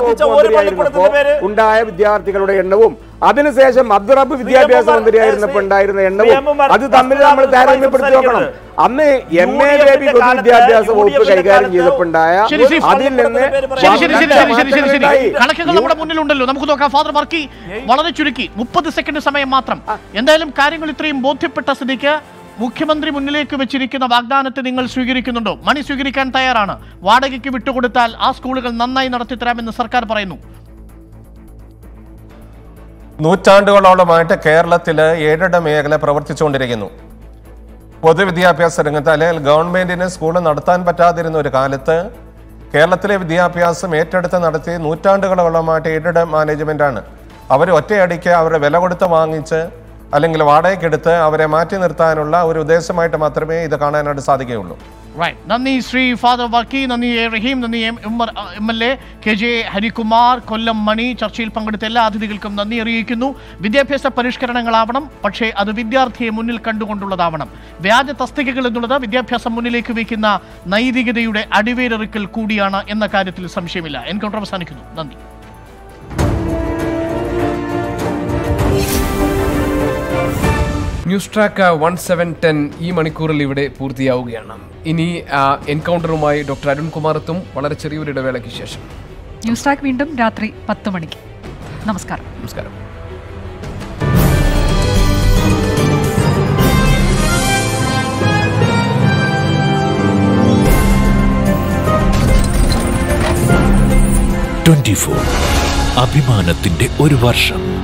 ഉണ്ടായ വിദ്യാർത്ഥികളുടെ എണ്ണവും അതിനുശേഷം അബ്ദുറബ് വിദ്യാഭ്യാസ മന്ത്രിയായിരുന്നപ്പോൾ ഉണ്ടായിരുന്ന എണ്ണവും അത് തമ്മിൽ നമ്മൾ താരതമ്യപ്പെടുത്തി നോക്കണം അന്ന് എം എ ബേബി പൊതു വിദ്യാഭ്യാസ വകുപ്പ് കൈകാര്യം ചെയ്തപ്പോണ്ടായ. അതിൽ നിന്ന്. കണക്കുകൾ നമ്മുടെ മുന്നിലുണ്ടല്ലോ നമുക്ക് നോക്കാം ഫാദർ വർക്കി വളരെ ചുരുക്കി മുപ്പത് സെക്കൻഡ് സമയം മാത്രം എന്തായാലും കാര്യങ്ങൾ ഇത്രയും ബോധ്യപ്പെട്ട സ്ഥിതിക്ക് മുഖ്യമന്ത്രി മുന്നിലേക്ക് വെച്ചിരിക്കുന്ന വാഗ്ദാനത്തെ നിങ്ങൾ സ്വീകരിക്കുന്നുണ്ടോ മണി സ്വീകരിക്കാൻ തയ്യാറാണ് വാടകയ്ക്ക് വിട്ടുകൊടുത്താൽ ആ സ്കൂളുകൾ നന്നായി നടത്തിത്തരാമെന്ന് സർക്കാർ പറയുന്നു നൂറ്റാണ്ടുകളോളമായിട്ട് കേരളത്തിൽ ഏഴിട മേഖല പ്രവർത്തിച്ചുകൊണ്ടിരിക്കുന്നു. പൊതുവിദ്യാഭ്യാസ രംഗത്ത് അല്ലെങ്കിൽ ഗവൺമെന്റിന് സ്കൂൾ നടത്താൻ പറ്റാതിരുന്ന ഒരു കാലത്ത് കേരളത്തിലെ വിദ്യാഭ്യാസം ഏറ്റെടുത്ത് നടത്തി നൂറ്റാണ്ടുകളോളമായിട്ട് എയ്ഡഡ് മാനേജ്മെന്റാണ്. അവർ ഒറ്റയടിക്ക് അവരുടെ വില കൊടുത്ത് വാങ്ങിച്ച് അല്ലെങ്കിൽ വാടകയ്ക്കെടുത്ത് അവരെ മാറ്റി നിർത്താനുള്ള ഒരു ഉദ്ദേശമായിട്ട് മാത്രമേ ഇത് കാണാനായിട്ട് സാധിക്കുകയുള്ളൂ. റൈറ്റ് നന്ദി ശ്രീ ഫാദർ വർക്കി നന്ദി എ റഹീം നന്ദി M Ummer M L A K J Harikumar Kollam Mani ചർച്ചയിൽ പങ്കെടുത്ത എല്ലാ അതിഥികൾക്കും നന്ദി അറിയിക്കുന്നു. വിദ്യാഭ്യാസ പരിഷ്കരണങ്ങളാവണം പക്ഷേ അത് വിദ്യാർത്ഥിയെ മുന്നിൽ കണ്ടുകൊണ്ടുള്ളതാവണം. വ്യാജ തസ്തികകൾ എന്നുള്ളത് വിദ്യാഭ്യാസം മുന്നിലേക്ക് വയ്ക്കുന്ന നൈതികതയുടെ അടിവേരറുക്കൽ കൂടിയാണ് എന്ന കാര്യത്തിൽ സംശയമില്ല. എൻകൗണ്ടർ അവസാനിക്കുന്നു. നന്ദി. News track one seven ten ഈ മണിക്കൂറിൽ ഇവിടെ പൂർത്തിയാവുകയാണ്. ഇനി എൻകൗണ്ടറുമായി ഡോക്ടർ അരുൺകുമാർ എത്തും വളരെ ചെറിയൊരു ഇടവേളയ്ക്ക് ശേഷം. ന്യൂസ് ടാക്ക് വീണ്ടും രാത്രി പത്ത് മണിക്ക്. നമസ്കാരം. നമസ്കാരം. Twenty four. അഭിമാനത്തിന്റെ ഒരു വർഷം.